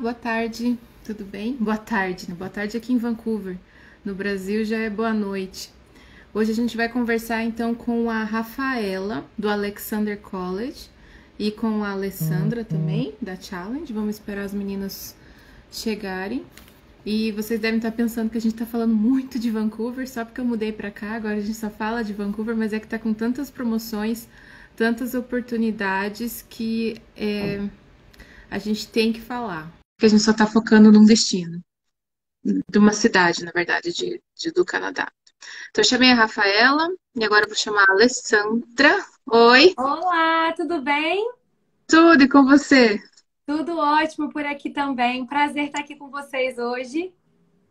boa tarde, tudo bem? Boa tarde, né? Boa tarde aqui em Vancouver. No Brasil já é boa noite. Hoje a gente vai conversar então com a Rafaela, do Alexander College, e com a Alessandra também, da Challenge. Vamos esperar as meninas chegarem. E vocês devem estar pensando que a gente está falando muito de Vancouver, só porque eu mudei para cá, agora a gente só fala de Vancouver, mas é que está com tantas promoções, tantas oportunidades que é, a gente tem que falar. Porque a gente só está focando num destino, de uma cidade, na verdade, de, de, do Canadá. Então, eu chamei a Rafaela e agora eu vou chamar a Alessandra. Oi! Olá, tudo bem? Tudo, e com você? Tudo ótimo por aqui também. Prazer estar aqui com vocês hoje.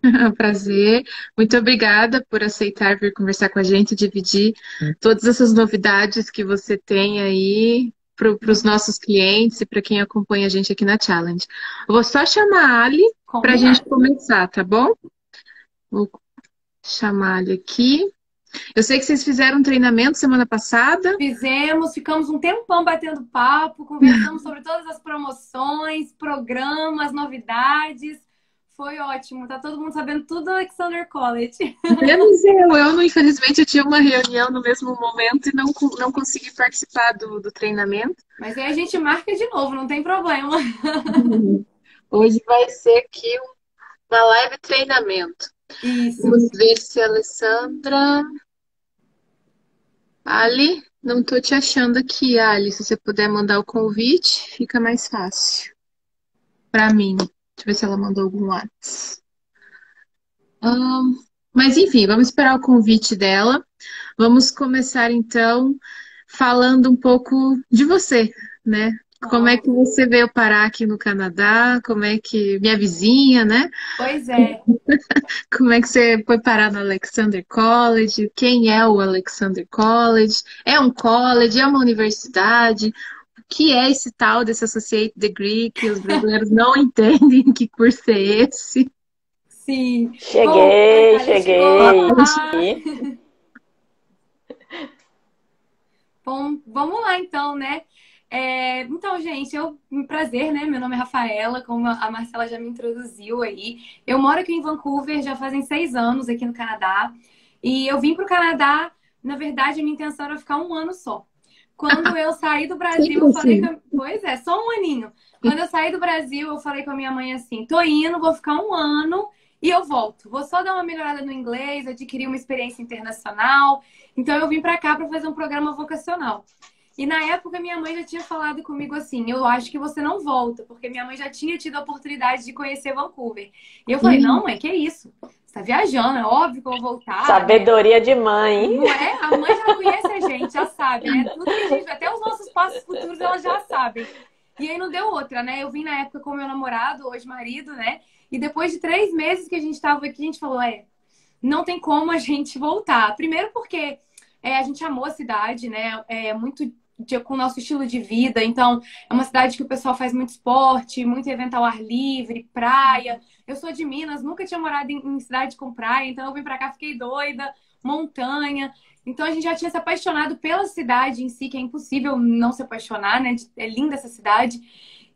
Prazer. Muito obrigada por aceitar vir conversar com a gente, dividir todas essas novidades que você tem aí para os nossos clientes e para quem acompanha a gente aqui na Challenge. Eu vou só chamar a Ali para a gente começar, tá bom? Vou chamar a Ali aqui. Eu sei que vocês fizeram um treinamento semana passada. Fizemos, ficamos um tempão batendo papo, conversamos sobre todas as promoções, programas, novidades. Foi ótimo, tá todo mundo sabendo tudo do Alexander College. Menos eu, eu infelizmente eu tinha uma reunião no mesmo momento e não, não consegui participar do, do treinamento. Mas aí a gente marca de novo, não tem problema. Hoje vai ser aqui uma live treinamento. Isso. Vamos ver se a Alessandra. Ali, não tô te achando aqui, Ali. Se você puder mandar o convite, fica mais fácil. Para mim. Deixa eu ver se ela mandou algum WhatsApp. Um, mas enfim, vamos esperar o convite dela. Vamos começar então falando um pouco de você, né? Como é que você veio parar aqui no Canadá? Como é que. Minha vizinha, né? Pois é. Como é que você foi parar no Alexander College? Quem é o Alexander College? É um college? É uma universidade? O que é esse tal desse Associate Degree que os brasileiros não entendem que curso é esse? Sim. Cheguei, Bom, cheguei. Bom, vamos lá então, né? É, então, gente, é um prazer, né? Meu nome é Rafaela, como a Marcela já me introduziu aí. Eu moro aqui em Vancouver já fazem seis anos, aqui no Canadá. E eu vim para o Canadá, na verdade, a minha intenção era ficar um ano só. Quando eu saí do Brasil, eu falei com... Pois é, só um aninho. Quando eu saí do Brasil, eu falei com a minha mãe assim: tô indo, vou ficar um ano e eu volto. Vou só dar uma melhorada no inglês, adquirir uma experiência internacional. Então, eu vim para cá para fazer um programa vocacional. E na época minha mãe já tinha falado comigo assim: eu acho que você não volta, porque minha mãe já tinha tido a oportunidade de conhecer Vancouver. E eu falei: não, mãe, que isso? Você tá viajando, é óbvio que eu vou voltar. Sabedoria né? de mãe. Não é? A mãe já conhece a gente, já sabe, né? Tudo que a gente, até os nossos passos futuros ela já sabe. E aí não deu outra, né? Eu vim na época com meu namorado, hoje marido, né? E depois de três meses que a gente estava aqui, a gente falou: é, não tem como a gente voltar. Primeiro porque é, a gente amou a cidade, né? É muito de, com o nosso estilo de vida. Então, é uma cidade que o pessoal faz muito esporte, muito evento ao ar livre, praia. Eu sou de Minas, nunca tinha morado em, em cidade com praia, então eu vim para cá, fiquei doida, montanha. Então a gente já tinha se apaixonado pela cidade em si, que é impossível não se apaixonar, né? É linda essa cidade.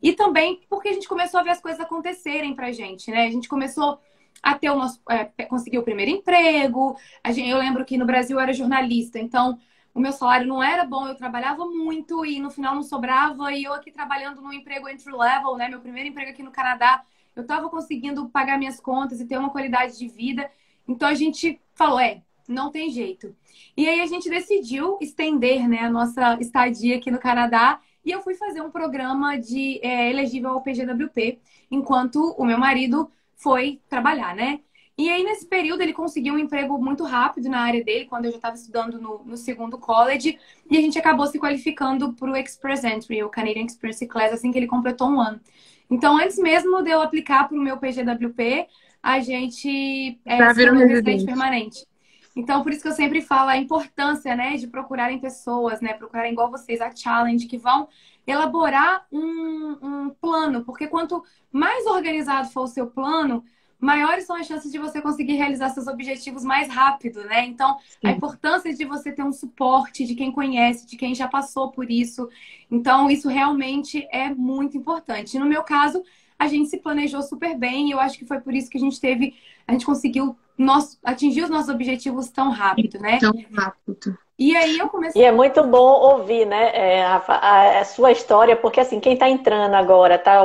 E também porque a gente começou a ver as coisas acontecerem pra gente, né? A gente começou a ter o nosso. É, conseguir o primeiro emprego. Gente, eu lembro que no Brasil eu era jornalista, então o meu salário não era bom, eu trabalhava muito e no final não sobrava. E eu aqui trabalhando no emprego entry level, né? Meu primeiro emprego aqui no Canadá, eu estava conseguindo pagar minhas contas e ter uma qualidade de vida. Então a gente falou, é, não tem jeito. E aí a gente decidiu estender né, a nossa estadia aqui no Canadá e eu fui fazer um programa de é, elegível ao PGWP, enquanto o meu marido foi trabalhar, né? E aí, nesse período, ele conseguiu um emprego muito rápido na área dele, quando eu já estava estudando no, no, segundo college, e a gente acabou se qualificando para o Express Entry, o Canadian Experience Class, assim que ele completou um ano. Então, antes mesmo de eu aplicar para o meu PGWP, a gente é, se um residente permanente. Então, por isso que eu sempre falo a importância, né, de procurarem pessoas, né, procurarem igual vocês, a Challenge, que vão elaborar um, um plano, porque quanto mais organizado for o seu plano, maiores são as chances de você conseguir realizar seus objetivos mais rápido, né? Então, Sim. a importância de você ter um suporte de quem conhece, de quem já passou por isso. Então, isso realmente é muito importante. No meu caso, a gente se planejou super bem e eu acho que foi por isso que a gente teve, a gente conseguiu nós, atingir os nossos objetivos tão rápido, né? Tão rápido. E aí eu comecei. E é muito bom ouvir, né, é, Rafa, a, a, sua história, porque assim, quem está entrando agora, está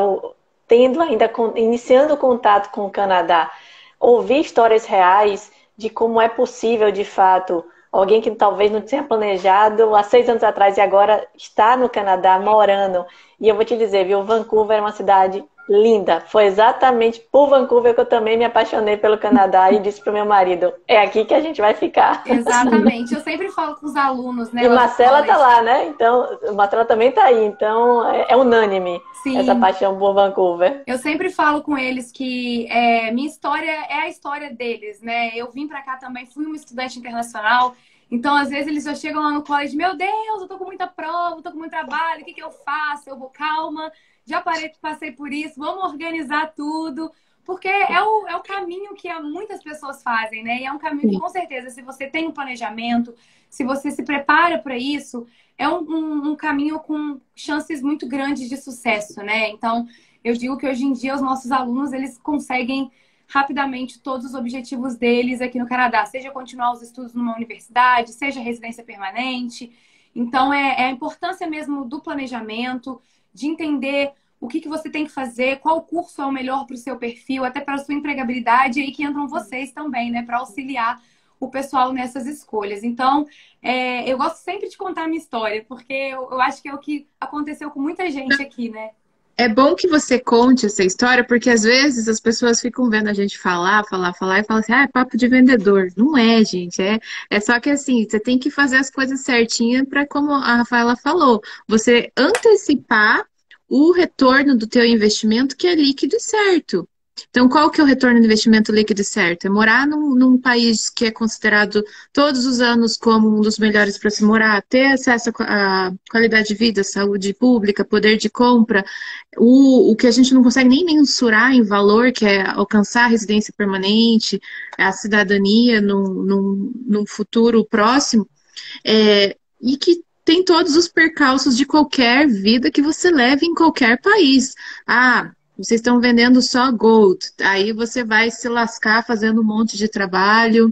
tendo ainda, iniciando o contato com o Canadá, ouvir histórias reais de como é possível, de fato, alguém que talvez não tinha planejado há seis anos atrás e agora está no Canadá morando. E eu vou te dizer, viu, Vancouver é uma cidade linda. Foi exatamente por Vancouver que eu também me apaixonei pelo Canadá e disse pro meu marido: é aqui que a gente vai ficar. Exatamente. Eu sempre falo com os alunos, né? E Marcela tá lá, né? Então, Marcela também tá aí. Então, é, é unânime Sim. essa paixão por Vancouver. Eu sempre falo com eles que é, minha história é a história deles, né? Eu vim para cá também, fui uma estudante internacional. Então, às vezes, eles já chegam lá no colégio, meu Deus, eu tô com muita prova, tô com muito trabalho, o que, que eu faço? Eu vou, calma, já parei, passei por isso, vamos organizar tudo. Porque é o, é o caminho que muitas pessoas fazem, né? E é um caminho que, com certeza, se você tem um planejamento, se você se prepara para isso, é um, um, um, caminho com chances muito grandes de sucesso, né? Então, eu digo que hoje em dia os nossos alunos, eles conseguem rapidamente todos os objetivos deles aqui no Canadá, seja continuar os estudos numa universidade, seja residência permanente. Então, é, é a importância mesmo do planejamento, de entender o que, que você tem que fazer, qual curso é o melhor para o seu perfil, até para a sua empregabilidade, e aí que entram vocês também, né, para auxiliar o pessoal nessas escolhas. Então, é, eu gosto sempre de contar a minha história, porque eu, eu acho que é o que aconteceu com muita gente aqui, né? É bom que você conte essa história, porque às vezes as pessoas ficam vendo a gente falar, falar, falar e falam assim, ah, é papo de vendedor. Não é, gente. É, é só que assim, você tem que fazer as coisas certinhas para, como a Rafaela falou, você antecipar o retorno do teu investimento que é líquido e certo. Então, qual que é o retorno do investimento líquido certo? É morar num, num, país que é considerado todos os anos como um dos melhores para se morar, ter acesso à qualidade de vida, saúde pública, poder de compra, o, o que a gente não consegue nem mensurar em valor, que é alcançar a residência permanente, a cidadania num, num, num futuro próximo, é, e que tem todos os percalços de qualquer vida que você leve em qualquer país. Ah, vocês estão vendendo só gold. Aí você vai se lascar fazendo um monte de trabalho.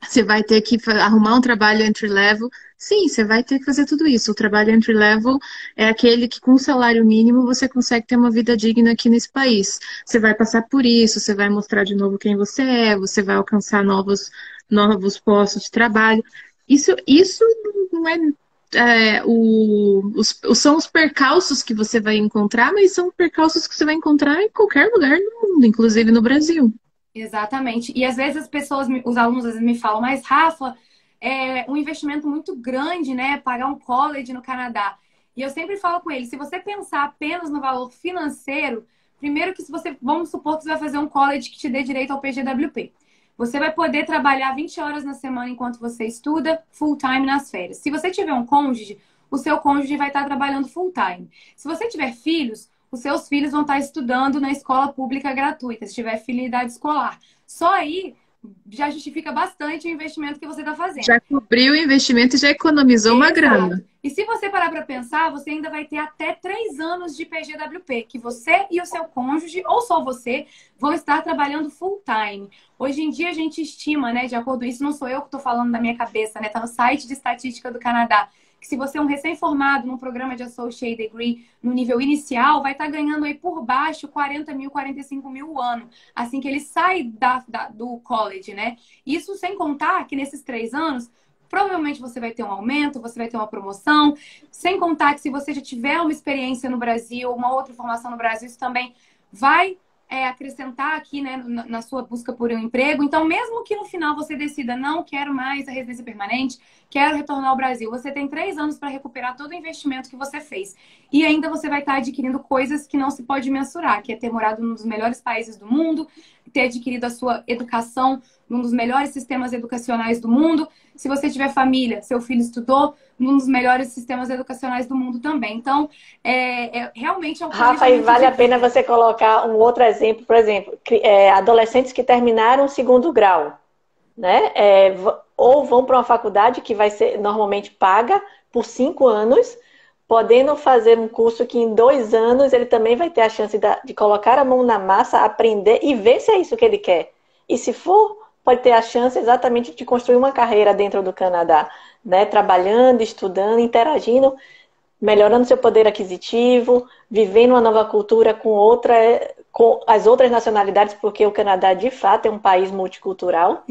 Você vai ter que arrumar um trabalho entry level. Sim, você vai ter que fazer tudo isso. O trabalho entry level é aquele que, com salário mínimo, você consegue ter uma vida digna aqui nesse país. Você vai passar por isso, você vai mostrar de novo quem você é, você vai alcançar novos, novos postos de trabalho. Isso, isso não é é, o, os, são os percalços que você vai encontrar, mas são percalços que você vai encontrar em qualquer lugar do mundo, inclusive no Brasil. Exatamente. E às vezes as pessoas, os alunos às vezes me falam, mas Rafa, é um investimento muito grande, né? Pagar um college no Canadá. E eu sempre falo com eles, se você pensar apenas no valor financeiro, primeiro que se você, vamos supor que você vai fazer um college que te dê direito ao PGWP. Você vai poder trabalhar 20 horas na semana enquanto você estuda, full time nas férias. Se você tiver um cônjuge, o seu cônjuge vai estar trabalhando full time. Se você tiver filhos, os seus filhos vão estar estudando na escola pública gratuita, se tiver filho em idade escolar. Só aí já justifica bastante o investimento que você está fazendo. Já cobriu o investimento e já economizou Exato. uma grana. E se você parar para pensar, você ainda vai ter até três anos de PGWP, que você e o seu cônjuge, ou só você, vão estar trabalhando full time. Hoje em dia a gente estima, né, de acordo com isso, não sou eu que estou falando da minha cabeça, né, tá no site de estatística do Canadá, que se você é um recém-formado num programa de Associate Degree no nível inicial, vai estar tá ganhando aí por baixo 40 mil, 45 mil o ano, assim que ele sai da, da, do college, né? Isso sem contar que nesses três anos, provavelmente você vai ter um aumento, você vai ter uma promoção, sem contar que se você já tiver uma experiência no Brasil, uma outra formação no Brasil, isso também vai é, acrescentar aqui né, na, na, sua busca por um emprego. Então, mesmo que no final você decida, não quero mais a residência permanente, quero retornar ao Brasil, você tem três anos para recuperar todo o investimento que você fez. E ainda você vai estar adquirindo coisas que não se pode mensurar, que é ter morado num dos melhores países do mundo, ter adquirido a sua educação num dos melhores sistemas educacionais do mundo. Se você tiver família, seu filho estudou num dos melhores sistemas educacionais do mundo também. Então, é, é realmente é um Rafa, e vale a pena você colocar um outro exemplo, por exemplo, é, adolescentes que terminaram o segundo grau, né? É, ou vão para uma faculdade que vai ser normalmente paga por cinco anos, podendo fazer um curso que em dois anos ele também vai ter a chance de colocar a mão na massa, aprender e ver se é isso que ele quer. E se for, pode ter a chance exatamente de construir uma carreira dentro do Canadá, né? Trabalhando, estudando, interagindo, melhorando seu poder aquisitivo, vivendo uma nova cultura com outra com as outras nacionalidades, porque o Canadá de fato é um país multicultural.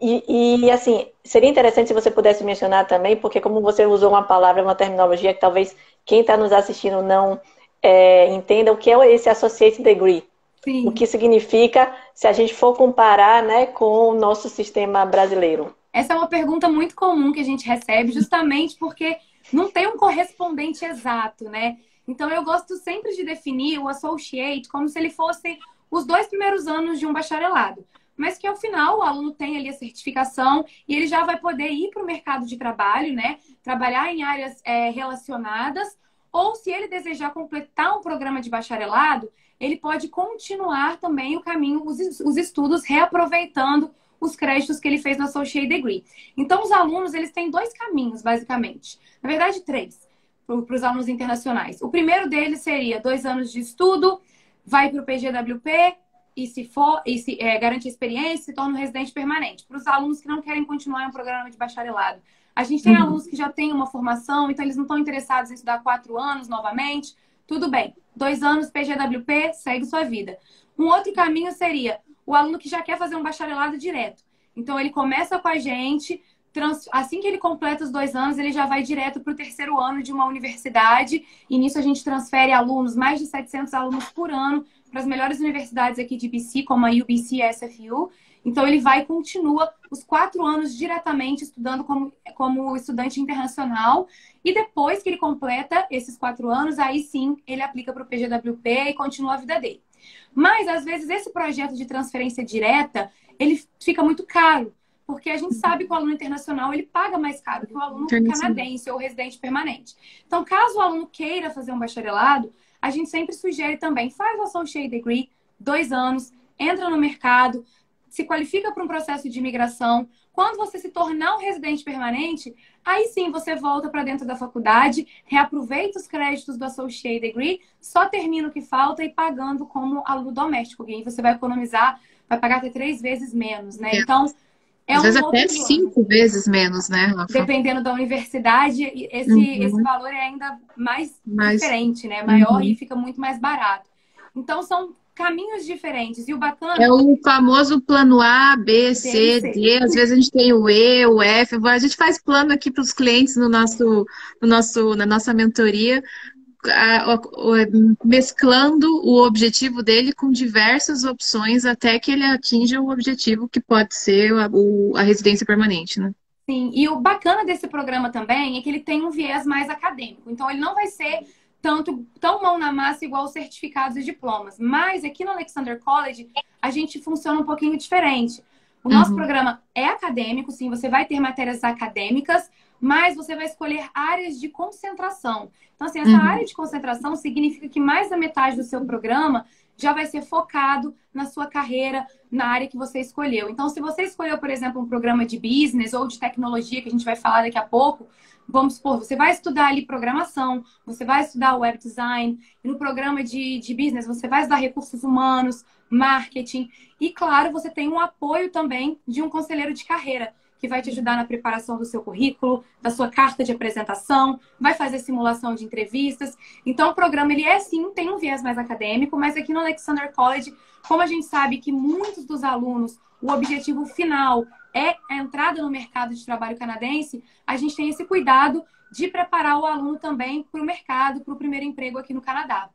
E, e, assim, seria interessante se você pudesse mencionar também, porque como você usou uma palavra, uma terminologia que talvez quem está nos assistindo não é, entenda, o que é esse Associate Degree. Sim. O que significa se a gente for comparar né, com o nosso sistema brasileiro? Essa é uma pergunta muito comum que a gente recebe, justamente porque não tem um correspondente exato, né? Então, eu gosto sempre de definir o associate como se ele fosse os dois primeiros anos de um bacharelado. Mas que ao final o aluno tem ali a certificação e ele já vai poder ir para o mercado de trabalho, né? Trabalhar em áreas é, relacionadas. Ou se ele desejar completar um programa de bacharelado, ele pode continuar também o caminho, os, os estudos, reaproveitando os créditos que ele fez no Associate Degree. Então, os alunos, eles têm dois caminhos, basicamente. Na verdade, três para os alunos internacionais. O primeiro deles seria dois anos de estudo, vai para o PGWP e se for e se é, garante experiência, se torna um residente permanente. Para os alunos que não querem continuar em um programa de bacharelado. A gente tem uhum. alunos que já têm uma formação, então eles não estão interessados em estudar quatro anos novamente. Tudo bem. Dois anos PGWP, segue sua vida. Um outro caminho seria o aluno que já quer fazer um bacharelado direto. Então ele começa com a gente, trans... assim que ele completa os dois anos, ele já vai direto para o terceiro ano de uma universidade. E nisso a gente transfere alunos, mais de 700 alunos por ano, para as melhores universidades aqui de BC, como a UBC e a SFU. Então, ele vai e continua os quatro anos diretamente estudando como, como estudante internacional. E depois que ele completa esses quatro anos, aí sim ele aplica para o PGWP e continua a vida dele. Mas, às vezes, esse projeto de transferência direta, ele fica muito caro porque a gente sabe que o aluno internacional ele paga mais caro que o aluno canadense ou residente permanente. Então, caso o aluno queira fazer um bacharelado, a gente sempre sugere também, faz o Associate Degree, dois anos, entra no mercado, se qualifica para um processo de imigração. Quando você se tornar um residente permanente, aí sim você volta para dentro da faculdade, reaproveita os créditos do Associate Degree, só termina o que falta e pagando como aluno doméstico. E aí você vai economizar, vai pagar até três vezes menos, né? É. Então, é Às um vezes até cinco vezes menos, né, Rafa? Dependendo da universidade, esse, uhum. esse valor é ainda mais, mais... diferente, né? Maior uhum. e fica muito mais barato. Então, são caminhos diferentes. E o bacana. É o famoso plano A, B, C, D. D. Às vezes a gente tem o E, o F. A gente faz plano aqui para os clientes no nosso, no nosso, na nossa mentoria mesclando o objetivo dele com diversas opções até que ele atinja o objetivo que pode ser a, a residência permanente, né? Sim, e o bacana desse programa também é que ele tem um viés mais acadêmico. Então, ele não vai ser tanto tão mão na massa igual os certificados e diplomas. Mas aqui no Alexander College, a gente funciona um pouquinho diferente. O nosso uhum. programa é acadêmico, sim, você vai ter matérias acadêmicas, mas você vai escolher áreas de concentração. Então, assim, essa uhum. área de concentração significa que mais da metade do seu programa já vai ser focado na sua carreira, na área que você escolheu. Então, se você escolheu, por exemplo, um programa de business ou de tecnologia, que a gente vai falar daqui a pouco, vamos supor, você vai estudar ali programação, você vai estudar web design, no programa de, de business você vai estudar recursos humanos, marketing, e claro, você tem um apoio também de um conselheiro de carreira que vai te ajudar na preparação do seu currículo, da sua carta de apresentação, vai fazer simulação de entrevistas. Então, o programa ele é sim, tem um viés mais acadêmico, mas aqui no Alexander College, como a gente sabe que muitos dos alunos, o objetivo final é a entrada no mercado de trabalho canadense, a gente tem esse cuidado de preparar o aluno também para o mercado, para o primeiro emprego aqui no Canadá.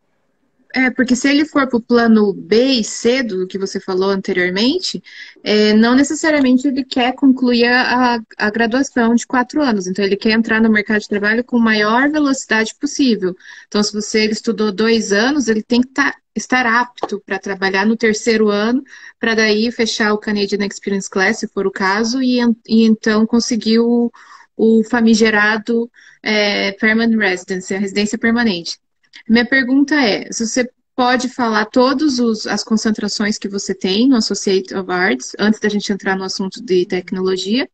É, porque se ele for para o plano B e C do que você falou anteriormente, é, não necessariamente ele quer concluir a, a, graduação de quatro anos. Então, ele quer entrar no mercado de trabalho com maior velocidade possível. Então, se você estudou dois anos, ele tem que tá, estar apto para trabalhar no terceiro ano, para daí fechar o Canadian Experience Class, se for o caso, e, e então conseguir o, o famigerado é, Permanent Residence, a residência permanente. Minha pergunta é, se você pode falar todas as concentrações que você tem no Associate of Arts, antes da gente entrar no assunto de tecnologia,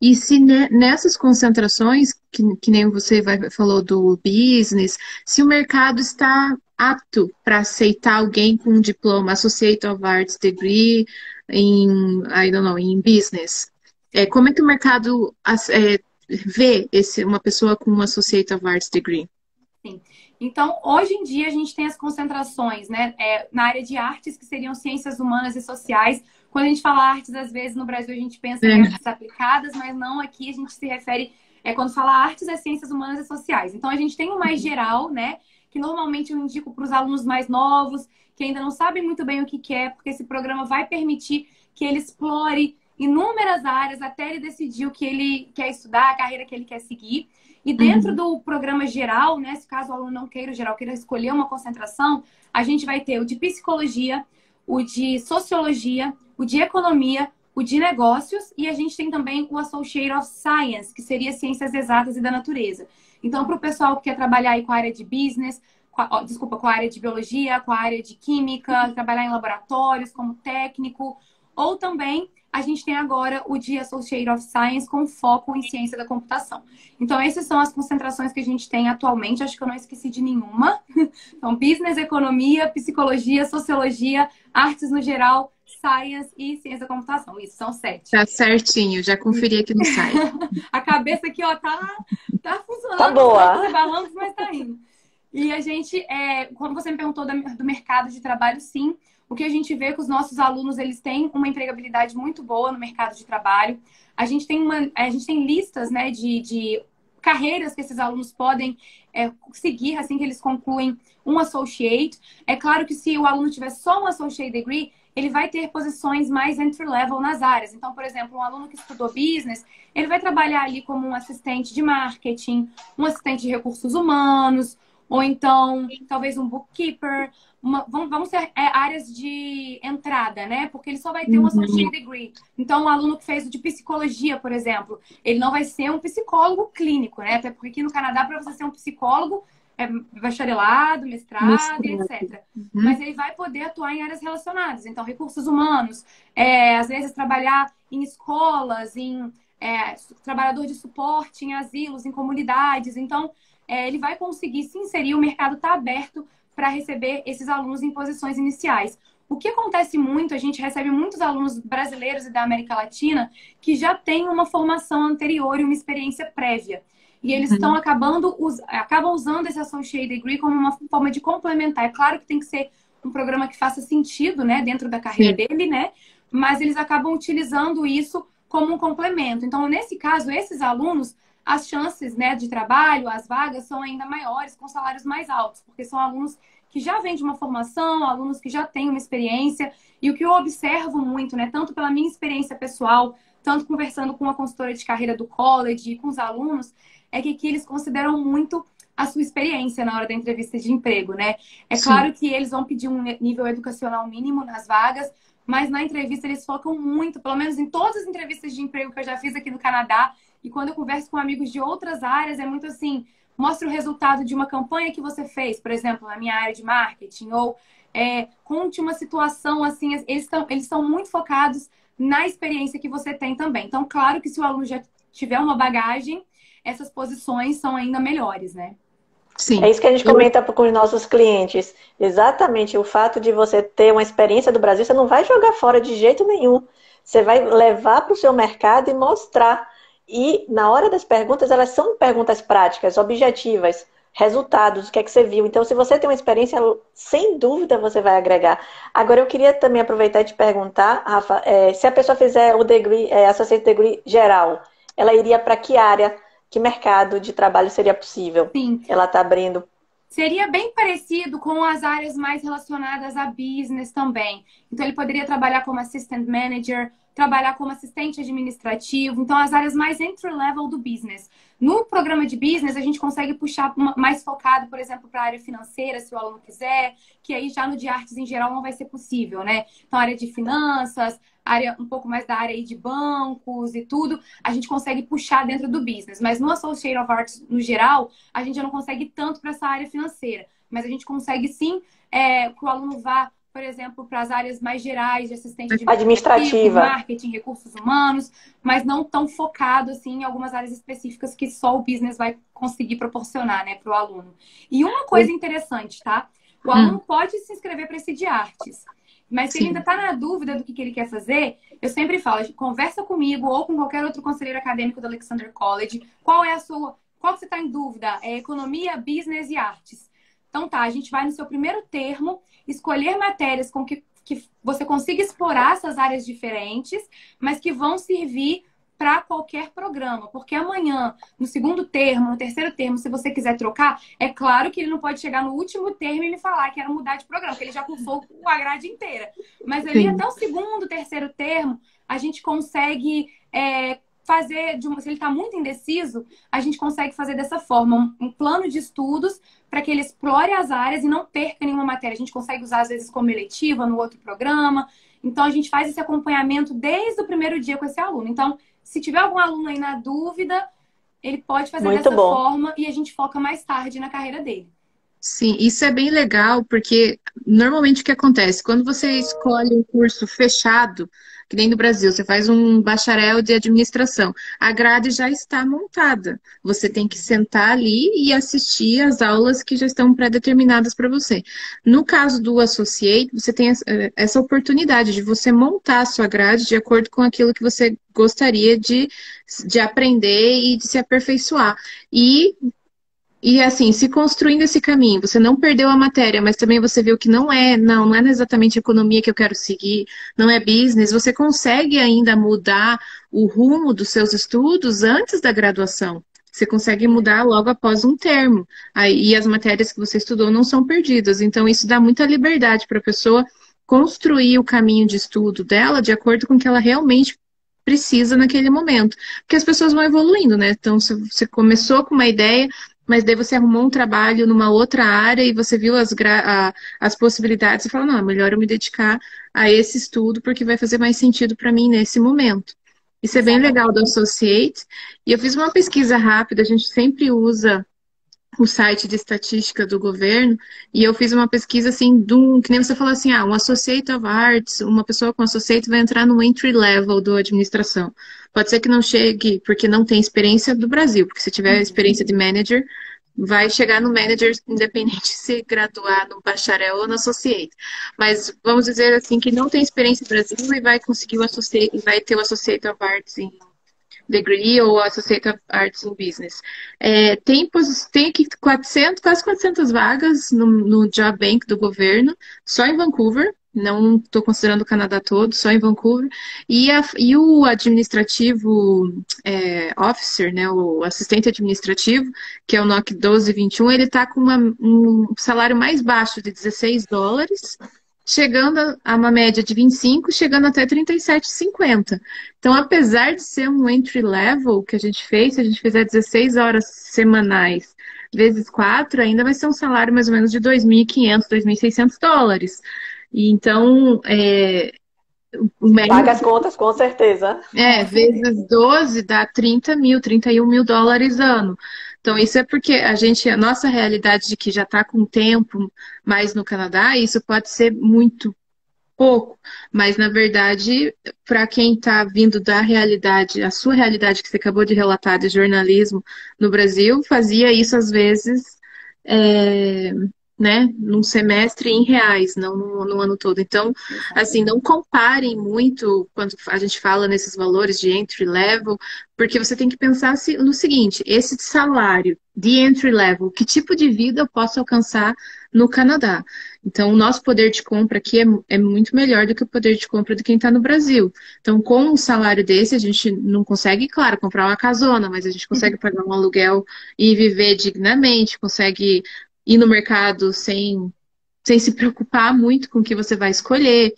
e se nessas concentrações, que, que nem você vai, falou do business, se o mercado está apto para aceitar alguém com um diploma Associate of Arts Degree em, I don't know, em business. É, como é que o mercado é, vê esse, uma pessoa com um Associate of Arts Degree? Então, hoje em dia, a gente tem as concentrações né, é, na área de artes, que seriam ciências humanas e sociais. Quando a gente fala artes, às vezes no Brasil a gente pensa é. em artes aplicadas, mas não aqui a gente se refere. É, quando fala artes, é ciências humanas e sociais. Então, a gente tem o mais geral, né? Que normalmente eu indico para os alunos mais novos, que ainda não sabem muito bem o que quer, porque esse programa vai permitir que ele explore inúmeras áreas até ele decidir o que ele quer estudar, a carreira que ele quer seguir. E dentro uhum. do programa geral, né, se caso o aluno não queira o geral, queira escolher uma concentração, a gente vai ter o de psicologia, o de sociologia, o de economia, o de negócios e a gente tem também o Associate of Science, que seria ciências exatas e da natureza. Então, para o pessoal que quer trabalhar aí com a área de business, com a, desculpa, com a área de biologia, com a área de química, trabalhar em laboratórios como técnico, ou também a gente tem agora o de Associate of Science com foco em ciência da computação. Então, essas são as concentrações que a gente tem atualmente. Acho que eu não esqueci de nenhuma. Então, business, economia, psicologia, sociologia, artes no geral, science e ciência da computação. Isso, são sete. Tá certinho, já conferi aqui no site. a cabeça aqui, ó, tá, tá funcionando. Tá boa. Tá mas tá indo. E a gente, é, quando você me perguntou do mercado de trabalho, sim, o que a gente vê é que os nossos alunos eles têm uma empregabilidade muito boa no mercado de trabalho. A gente tem, uma, a gente tem listas né, de, de carreiras que esses alunos podem é, seguir assim que eles concluem um associate. É claro que se o aluno tiver só um associate degree, ele vai ter posições mais entry level nas áreas. Então, por exemplo, um aluno que estudou business, ele vai trabalhar ali como um assistente de marketing, um assistente de recursos humanos, ou então talvez um bookkeeper, uma, vamos, vamos ser é, áreas de entrada, né? Porque ele só vai ter um uhum. associate degree. Então, um aluno que fez de psicologia, por exemplo, ele não vai ser um psicólogo clínico, né? Até porque aqui no Canadá, para você ser um psicólogo, é bacharelado, mestrado, mestrado. etc. Uhum. Mas ele vai poder atuar em áreas relacionadas. Então, recursos humanos, é, às vezes trabalhar em escolas, em é, trabalhador de suporte, em asilos, em comunidades. Então, é, ele vai conseguir se inserir, o mercado está aberto para receber esses alunos em posições iniciais. O que acontece muito, a gente recebe muitos alunos brasileiros e da América Latina que já têm uma formação anterior e uma experiência prévia. E eles uhum. estão acabando, us acabam usando esse Associate Degree como uma forma de complementar. É claro que tem que ser um programa que faça sentido, né, dentro da carreira Sim. dele, né? Mas eles acabam utilizando isso como um complemento. Então, nesse caso, esses alunos as chances né, de trabalho, as vagas são ainda maiores, com salários mais altos, porque são alunos que já vêm de uma formação, alunos que já têm uma experiência. E o que eu observo muito, né, tanto pela minha experiência pessoal, tanto conversando com a consultora de carreira do college e com os alunos, é que aqui eles consideram muito a sua experiência na hora da entrevista de emprego, né? É Sim. claro que eles vão pedir um nível educacional mínimo nas vagas, mas na entrevista eles focam muito, pelo menos em todas as entrevistas de emprego que eu já fiz aqui no Canadá, e quando eu converso com amigos de outras áreas, é muito assim: mostre o resultado de uma campanha que você fez, por exemplo, na minha área de marketing, ou é, conte uma situação assim. Eles estão eles estão muito focados na experiência que você tem também. Então, claro que se o aluno já tiver uma bagagem, essas posições são ainda melhores, né? Sim. É isso que a gente comenta com os nossos clientes. Exatamente o fato de você ter uma experiência do Brasil, você não vai jogar fora de jeito nenhum. Você vai levar para o seu mercado e mostrar e na hora das perguntas, elas são perguntas práticas, objetivas, resultados, o que é que você viu. Então, se você tem uma experiência, sem dúvida você vai agregar. Agora, eu queria também aproveitar e te perguntar, Rafa, é, se a pessoa fizer o degree, é, Associate Degree geral, ela iria para que área, que mercado de trabalho seria possível? Sim. Ela está abrindo Seria bem parecido com as áreas mais relacionadas a business também. Então, ele poderia trabalhar como assistant manager, trabalhar como assistente administrativo, então as áreas mais entry level do business. No programa de business, a gente consegue puxar mais focado, por exemplo, para a área financeira, se o aluno quiser, que aí já no de artes em geral não vai ser possível, né? Então, área de finanças, área um pouco mais da área aí de bancos e tudo, a gente consegue puxar dentro do business. Mas no Associate of Arts, no geral, a gente já não consegue tanto para essa área financeira. Mas a gente consegue sim é, que o aluno vá por exemplo, para as áreas mais gerais de assistente de administrativa, marketing, recursos humanos, mas não tão focado assim em algumas áreas específicas que só o business vai conseguir proporcionar, né, para o aluno. E uma coisa interessante, tá? O aluno hum. pode se inscrever para esse de artes. Mas se Sim. ele ainda está na dúvida do que, que, ele quer fazer, eu sempre falo, conversa comigo ou com qualquer outro conselheiro acadêmico do Alexander College. Qual é a sua. Qual você está em dúvida? É economia, business e artes. Então tá, a gente vai no seu primeiro termo escolher matérias com que, que você consiga explorar essas áreas diferentes, mas que vão servir para qualquer programa, porque amanhã, no segundo termo, no terceiro termo, se você quiser trocar, é claro que ele não pode chegar no último termo e me falar que era mudar de programa, porque ele já cursou a grade inteira. Mas ali Sim. até o segundo, terceiro termo, a gente consegue é, fazer, de uma, se ele está muito indeciso, a gente consegue fazer dessa forma, um, um plano de estudos para que ele explore as áreas e não perca nenhuma matéria. A gente consegue usar, às vezes, como eletiva no outro programa. Então, a gente faz esse acompanhamento desde o primeiro dia com esse aluno. Então, se tiver algum aluno aí na dúvida, ele pode fazer Muito dessa bom. forma e a gente foca mais tarde na carreira dele. Sim, isso é bem legal, porque normalmente o que acontece? Quando você escolhe um curso fechado, que nem no Brasil, você faz um bacharel de administração. A grade já está montada. Você tem que sentar ali e assistir as aulas que já estão pré-determinadas para você. No caso do associate, você tem eh, essa oportunidade de você montar a sua grade de acordo com aquilo que você gostaria de, de aprender e de se aperfeiçoar. E e assim, se construindo esse caminho, você não perdeu a matéria, mas também você viu que não é, não, não é exatamente economia que eu quero seguir, não é business, você consegue ainda mudar o rumo dos seus estudos antes da graduação. Você consegue mudar logo após um termo. Aí, e as matérias que você estudou não são perdidas. Então, isso dá muita liberdade para a pessoa construir o caminho de estudo dela de acordo com o que ela realmente precisa naquele momento. Porque as pessoas vão evoluindo, né? Então, você começou com uma ideia, mas daí você arrumou um trabalho numa outra área e você viu as, a, as possibilidades e falou, não, é melhor eu me dedicar a esse estudo porque vai fazer mais sentido para mim nesse momento. Isso é bem legal do Associate. E eu fiz uma pesquisa rápida, a gente sempre usa o site de estatística do governo, e eu fiz uma pesquisa assim, um, que nem você falou assim, ah, um Associate of Arts, uma pessoa com Associate vai entrar no entry level do administração. Pode ser que não chegue, porque não tem experiência do Brasil, porque se tiver uhum. experiência de manager, vai chegar no manager independente se graduar no bacharel ou no associate. Mas vamos dizer assim que não tem experiência no Brasil e vai conseguir o associate, vai ter o associate of arts em degree ou Associate of Arts in Business. É, tem, tem aqui 400, quase 400 vagas no, no Job Bank do governo, só em Vancouver, não estou considerando o Canadá todo, só em Vancouver. E, a, e o administrativo é, officer, né, o assistente administrativo, que é o NOC 1221, ele está com uma, um salário mais baixo de 16 dólares chegando a uma média de 25, chegando até 37,50. Então, apesar de ser um entry level que a gente fez, se a gente fizer 16 horas semanais vezes 4, ainda vai ser um salário mais ou menos de 2.500, 2.600 dólares. E então, é, o médio... Paga as contas, com certeza. É, vezes 12 dá 30 mil, 31 mil dólares ano. Então, isso é porque a gente, a nossa realidade de que já está com tempo mais no Canadá, isso pode ser muito pouco, mas na verdade, para quem está vindo da realidade, a sua realidade que você acabou de relatar de jornalismo no Brasil, fazia isso às vezes é, né, num semestre em reais, não no, no, ano todo. Então, assim, não comparem muito quando a gente fala nesses valores de entry level, porque você tem que pensar no seguinte: esse salário de entry level, que tipo de vida eu posso alcançar no Canadá? Então, o nosso poder de compra aqui é, é muito melhor do que o poder de compra de quem está no Brasil. Então, com um salário desse, a gente não consegue, claro, comprar uma casona, mas a gente consegue pagar um aluguel e viver dignamente, consegue ir no mercado sem, sem se preocupar muito com o que você vai escolher,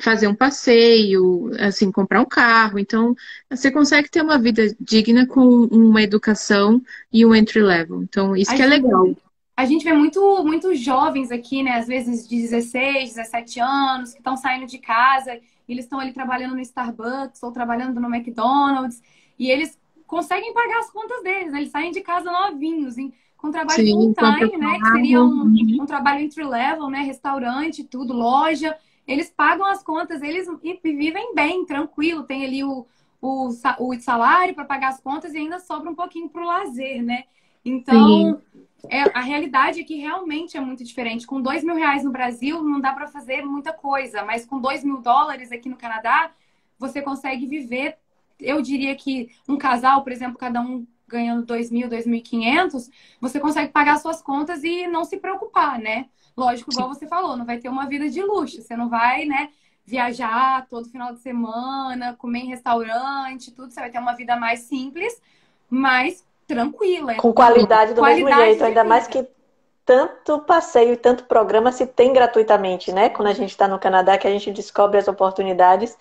fazer um passeio, assim, comprar um carro. Então, você consegue ter uma vida digna com uma educação e um entry level. Então, isso a que é gente, é legal. A gente vê muito, muitos jovens aqui, né? Às vezes de 16, 17 anos, que estão saindo de casa, e eles estão ali trabalhando no Starbucks ou trabalhando no McDonald's, e eles conseguem pagar as contas deles, né? Eles saem de casa novinhos. Com trabalho full time, né? Que seria um, uhum. um trabalho entry level, né? Restaurante, tudo, loja. Eles pagam as contas, eles vivem bem, tranquilo, tem ali o, o, o salário para pagar as contas e ainda sobra um pouquinho para o lazer, né? Então, é, a realidade é que realmente é muito diferente. Com dois mil reais no Brasil, não dá para fazer muita coisa, mas com dois mil dólares aqui no Canadá, você consegue viver. Eu diria que um casal, por exemplo, cada um ganhando dois mil, dois mil e quinhentos, você consegue pagar suas contas e não se preocupar, né? Lógico, igual você falou, não vai ter uma vida de luxo. Você não vai, né? viajar todo final de semana, comer em restaurante, tudo. Você vai ter uma vida mais simples, mas tranquila. Com qualidade do qualidade mesmo jeito, ainda vida. mais que tanto passeio e tanto programa se tem gratuitamente, né? Quando a gente está no Canadá, que a gente descobre as oportunidades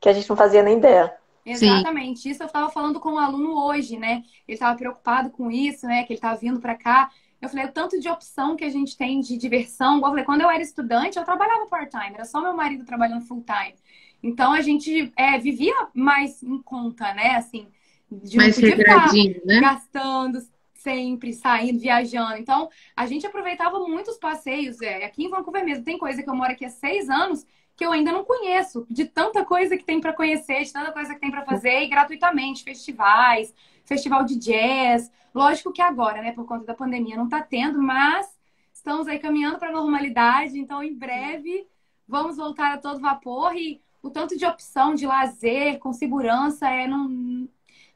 que a gente não fazia nem ideia. Exatamente. Sim. Isso eu estava falando com um aluno hoje, né? Ele estava preocupado com isso, né? Que ele estava vindo para cá. Eu falei, o tanto de opção que a gente tem de diversão. Eu falei, quando eu era estudante, eu trabalhava part-time, era só meu marido trabalhando full-time. Então a gente é, vivia mais em conta, né? Assim, de mais né? Gastando sempre, saindo, viajando. Então, a gente aproveitava muitos passeios. É, aqui em Vancouver mesmo, tem coisa que eu moro aqui há seis anos que eu ainda não conheço, de tanta coisa que tem para conhecer, de tanta coisa que tem para fazer, e gratuitamente, festivais, festival de jazz. Lógico que agora, né, por conta da pandemia, não está tendo, mas estamos aí caminhando para a normalidade, então em breve vamos voltar a todo vapor e o tanto de opção de lazer com segurança é não,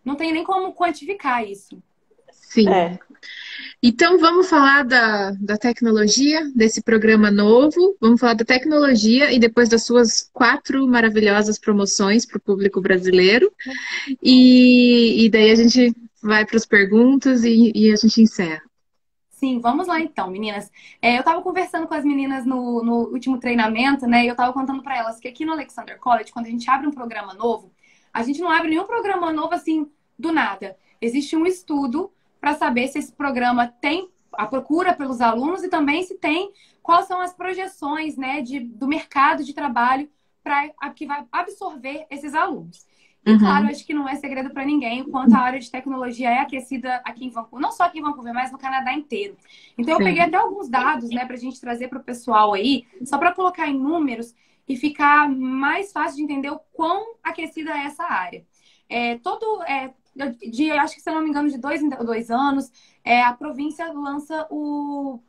não tem nem como quantificar isso. Sim. É. Então vamos falar da, da tecnologia, desse programa novo. Vamos falar da tecnologia e depois das suas quatro maravilhosas promoções para o público brasileiro. E, e daí a gente vai para as perguntas e, e, a gente encerra. Sim, vamos lá então, meninas. É, eu estava conversando com as meninas no, no último treinamento, né? E eu estava contando para elas que aqui no Alexander College, quando a gente abre um programa novo, a gente não abre nenhum programa novo assim do nada. Existe um estudo para saber se esse programa tem a procura pelos alunos e também se tem quais são as projeções né, de, do mercado de trabalho para que vai absorver esses alunos. E uhum. claro, acho que não é segredo para ninguém o quanto a área de tecnologia é aquecida aqui em Vancouver, não só aqui em Vancouver, mas no Canadá inteiro. Então, Sim. eu peguei até alguns dados, né, para a gente trazer para o pessoal aí, só para colocar em números e ficar mais fácil de entender o quão aquecida é essa área. É, todo, é, de, acho que se não me engano, de dois em dois anos, é, a província lança o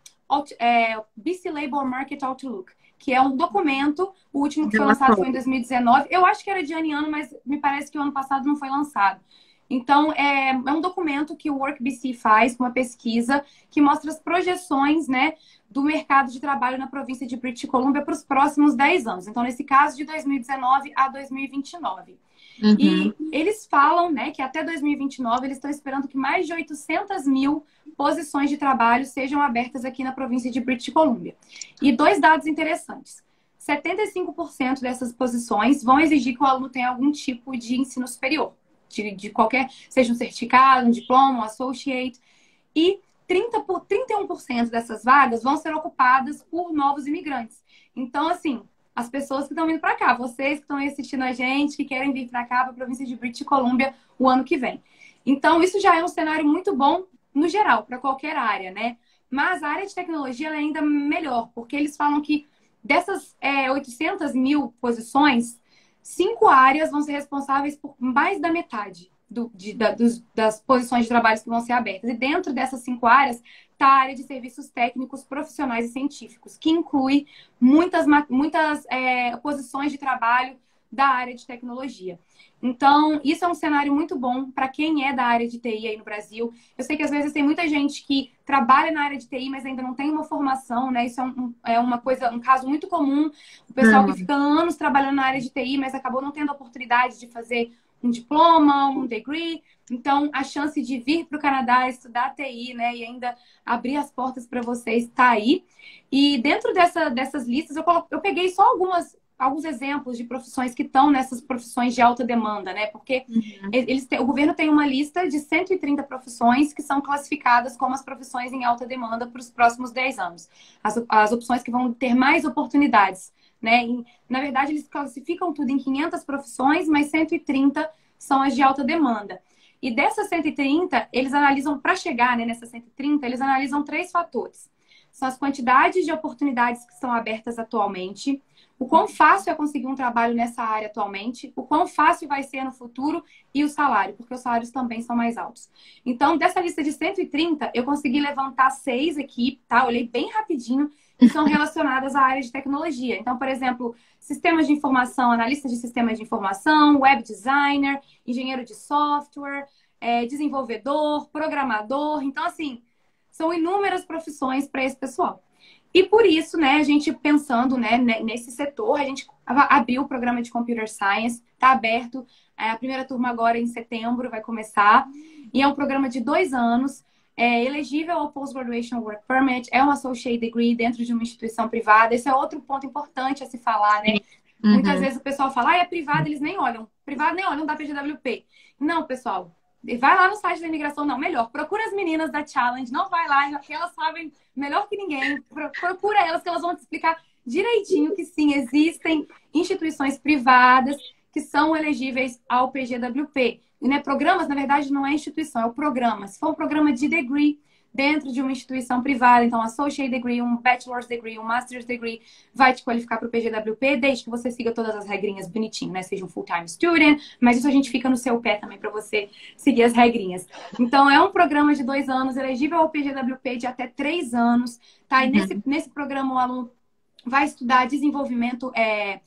é, BC Labor Market Outlook que é um documento, o último que foi lançado foi em 2019. Eu acho que era de ano em ano, mas me parece que o ano passado não foi lançado. Então, é, é um documento que o WorkBC faz, uma pesquisa, que mostra as projeções né, do mercado de trabalho na província de British Columbia para os próximos 10 anos. Então, nesse caso, de 2019 a 2029. Uhum. E eles falam né, que até 2029 eles estão esperando que mais de 800 mil posições de trabalho sejam abertas aqui na província de British Columbia. E dois dados interessantes. 75% dessas posições vão exigir que o aluno tenha algum tipo de ensino superior, de, de qualquer, seja um certificado, um diploma, um associate. E 30 por, 31% dessas vagas vão ser ocupadas por novos imigrantes. Então, assim, as pessoas que estão vindo para cá, vocês que estão assistindo a gente, que querem vir para cá, para a província de British Columbia, o ano que vem. Então, isso já é um cenário muito bom no geral, para qualquer área, né? Mas a área de tecnologia é ainda melhor, porque eles falam que dessas é, 800 mil posições, cinco áreas vão ser responsáveis por mais da metade do, de, da, dos, das posições de trabalho que vão ser abertas. E dentro dessas cinco áreas está a área de serviços técnicos, profissionais e científicos, que inclui muitas, muitas é, posições de trabalho da área de tecnologia. Então, isso é um cenário muito bom para quem é da área de TI aí no Brasil. Eu sei que às vezes tem muita gente que trabalha na área de TI, mas ainda não tem uma formação, né? Isso é, um, é uma coisa, um caso muito comum. O pessoal uhum. que fica anos trabalhando na área de TI, mas acabou não tendo a oportunidade de fazer um diploma, um degree. Então, a chance de vir para o Canadá estudar TI, né, e ainda abrir as portas para vocês está aí. E dentro dessa, dessas listas, eu, colo... eu peguei só algumas alguns exemplos de profissões que estão nessas profissões de alta demanda, né? Porque uhum. eles têm, o governo tem uma lista de 130 profissões que são classificadas como as profissões em alta demanda para os próximos 10 anos. As, as opções que vão ter mais oportunidades né? E, na verdade, eles classificam tudo em 500 profissões, mas 130 são as de alta demanda. E dessas 130, eles analisam, para chegar né, nessas 130, eles analisam três fatores. São as quantidades de oportunidades que estão abertas atualmente, o quão fácil é conseguir um trabalho nessa área atualmente, o quão fácil vai ser no futuro e o salário, porque os salários também são mais altos. Então, dessa lista de 130, eu consegui levantar seis aqui, tá? Olhei bem rapidinho, são relacionadas à área de tecnologia. Então, por exemplo, sistemas de informação, analista de sistemas de informação, web designer, engenheiro de software, é, desenvolvedor, programador. Então, assim, são inúmeras profissões para esse pessoal. E por isso, né, a gente pensando né, nesse setor, a gente abriu o programa de Computer Science, está aberto. É, a primeira turma agora em setembro vai começar. E é um programa de dois anos, é elegível ao Post-Graduation Work Permit, é um Associate Degree dentro de uma instituição privada. Esse é outro ponto importante a se falar, né? Uhum. Muitas vezes o pessoal fala, ah, é privado, eles nem olham. Privado nem olham da PGWP. Não, pessoal, Vai lá no site da imigração, não, melhor. Procura as meninas da Challenge, não vai lá, que elas sabem melhor que ninguém. Procura elas, que elas vão te explicar direitinho que sim, existem instituições privadas que são elegíveis ao PGWP. E, né, programas, na verdade, não é instituição, é o programa. Se for um programa de degree, dentro de uma instituição privada, então associate degree, um bachelor's degree, um master's degree, vai te qualificar para o PGWP, desde que você siga todas as regrinhas bonitinho, né? Seja um full-time student, mas isso a gente fica no seu pé também para você seguir as regrinhas. Então, é um programa de dois anos, elegível ao PGWP de até três anos, tá? E uhum. nesse, nesse programa o aluno vai estudar desenvolvimento, é,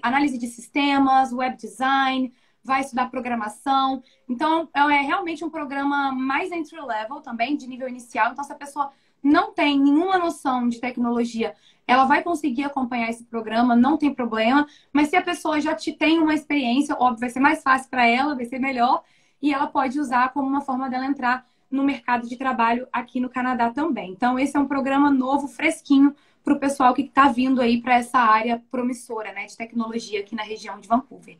análise de sistemas, web design, vai estudar programação. Então, é realmente um programa mais entry level também, de nível inicial. Então, se a pessoa não tem nenhuma noção de tecnologia, ela vai conseguir acompanhar esse programa, não tem problema. Mas se a pessoa já te tem uma experiência, óbvio, vai ser mais fácil para ela, vai ser melhor. E ela pode usar como uma forma dela entrar no mercado de trabalho aqui no Canadá também. Então, esse é um programa novo, fresquinho, para o pessoal que está vindo aí para essa área promissora né, de tecnologia aqui na região de Vancouver.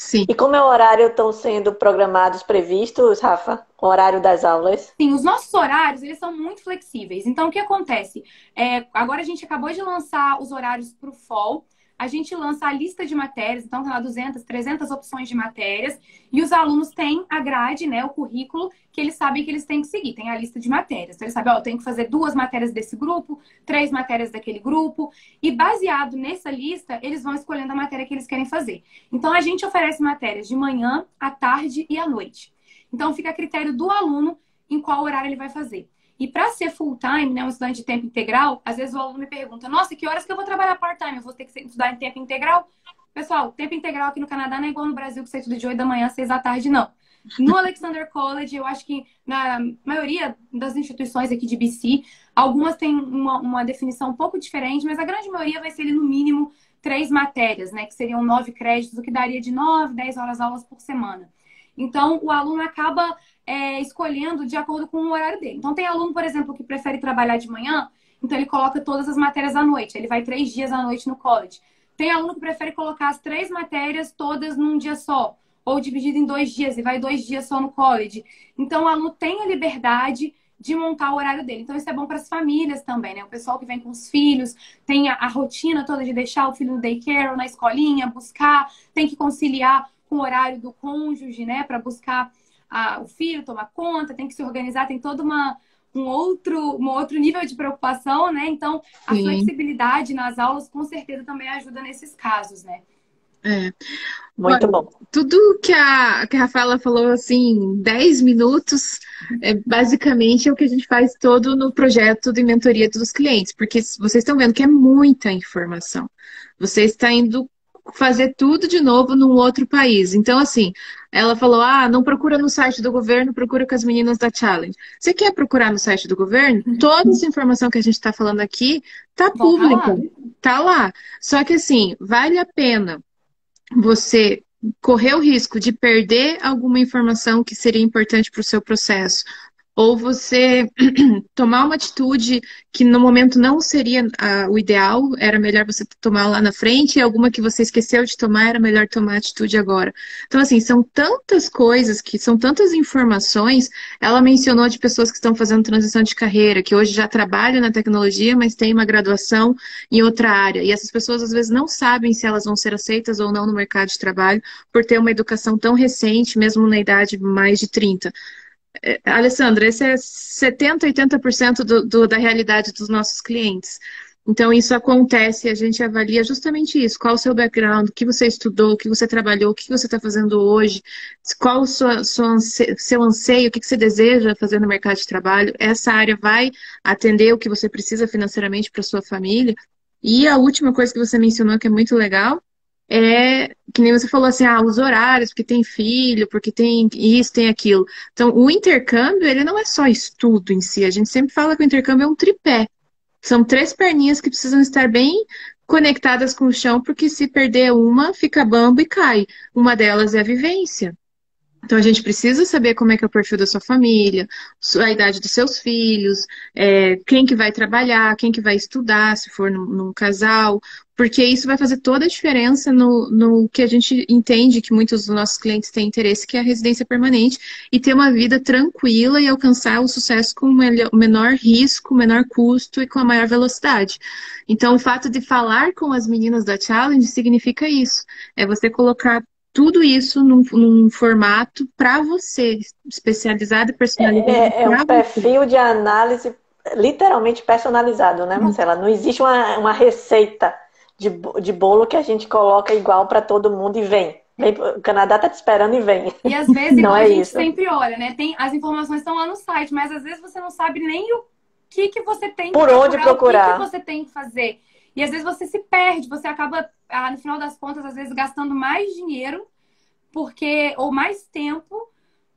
Sim. E como é o horário estão sendo programados, previstos, Rafa? O horário das aulas? Sim, os nossos horários, eles são muito flexíveis. Então, o que acontece? É, agora a gente acabou de lançar os horários para o fall a gente lança a lista de matérias, então tem lá 200, 300 opções de matérias, e os alunos têm a grade, né, o currículo, que eles sabem que eles têm que seguir, tem a lista de matérias. Então, eles sabem, ó, eu tenho que fazer duas matérias desse grupo, três matérias daquele grupo, e baseado nessa lista, eles vão escolhendo a matéria que eles querem fazer. Então, a gente oferece matérias de manhã, à tarde e à noite. Então, fica a critério do aluno em qual horário ele vai fazer. E para ser full time, né, um estudante de tempo integral, às vezes o aluno me pergunta: "Nossa, que horas que eu vou trabalhar part-time? Eu vou ter que estudar em tempo integral?" Pessoal, tempo integral aqui no Canadá não é igual no Brasil que você estuda de 8 da manhã às 6 da tarde, não. No Alexander College, eu acho que na maioria das instituições aqui de BC, algumas têm uma, uma definição um pouco diferente, mas a grande maioria vai ser no mínimo três matérias, né? Que seriam nove créditos, o que daria de nove, dez horas aulas por semana. Então, o aluno acaba é, escolhendo de acordo com o horário dele. Então, tem aluno, por exemplo, que prefere trabalhar de manhã, então ele coloca todas as matérias à noite. Ele vai três dias à noite no college. Tem aluno que prefere colocar as três matérias todas num dia só, ou dividido em dois dias, e vai dois dias só no college. Então, o aluno tem a liberdade de montar o horário dele. Então, isso é bom para as famílias também, né? O pessoal que vem com os filhos tem a, a rotina toda de deixar o filho no daycare ou na escolinha, buscar, tem que conciliar com o horário do cônjuge, né? Para buscar a, o filho tomar conta, tem que se organizar, tem todo uma, um outro, um outro nível de preocupação, né? Então, a Sim. flexibilidade nas aulas com certeza também ajuda nesses casos, né? É. Muito bom. Tudo que a, que a Rafaela falou, assim, 10 minutos, é basicamente é o que a gente faz todo no projeto de mentoria dos clientes, porque vocês estão vendo que é muita informação. Você está indo fazer tudo de novo num outro país. Então, assim, ela falou: ah, não procura no site do governo, procura com as meninas da Challenge. Você quer procurar no site do governo? Uhum. Toda essa informação que a gente está falando aqui tá pública, tá lá. Só que, assim, vale a pena você correr o risco de perder alguma informação que seria importante para o seu processo ou você tomar uma atitude que no momento não seria uh, o ideal, era melhor você tomar lá na frente, e alguma que você esqueceu de tomar, era melhor tomar atitude agora. Então, assim, são tantas coisas que são tantas informações. Ela mencionou de pessoas que estão fazendo transição de carreira, que hoje já trabalham na tecnologia, mas têm uma graduação em outra área. E essas pessoas às vezes não sabem se elas vão ser aceitas ou não no mercado de trabalho por ter uma educação tão recente, mesmo na idade mais de 30. É, Alessandra, esse é 70%, 80% do, do, da realidade dos nossos clientes. Então, isso acontece e a gente avalia justamente isso. Qual o seu background, o que você estudou, o que você trabalhou, o que você está fazendo hoje, qual o seu, anseio, o que você deseja fazer no mercado de trabalho. Essa área vai atender o que você precisa financeiramente para sua família. E a última coisa que você mencionou, que é muito legal, é que nem você falou assim, ah, os horários, porque tem filho, porque tem isso, tem aquilo. Então, o intercâmbio, ele não é só estudo em si. A gente sempre fala que o intercâmbio é um tripé. São três perninhas que precisam estar bem conectadas com o chão, porque se perder uma, fica bambo e cai. Uma delas é a vivência. Então a gente precisa saber como é que é o perfil da sua família, a idade dos seus filhos, é, quem que vai trabalhar, quem que vai estudar, se for num, num, casal, porque isso vai fazer toda a diferença no, no que a gente entende que muitos dos nossos clientes têm interesse, que é a residência permanente, e ter uma vida tranquila e alcançar o sucesso com o menor risco, menor custo e com a maior velocidade. Então o fato de falar com as meninas da Challenge significa isso, é você colocar tudo isso num, num formato para você, especializado e personalizado. É, é um perfil de análise literalmente personalizado, né, Marcela? Não existe uma, uma receita de, de bolo que a gente coloca igual para todo mundo e vem. vem. O Canadá tá te esperando e vem. E às vezes não é a gente isso. sempre olha, né? Tem, as informações estão lá no site, mas às vezes você não sabe nem o que, que você tem Por onde procurar. O que, que você tem que fazer. E às vezes você se perde, você acaba, ah, no final das contas, às vezes gastando mais dinheiro porque ou mais tempo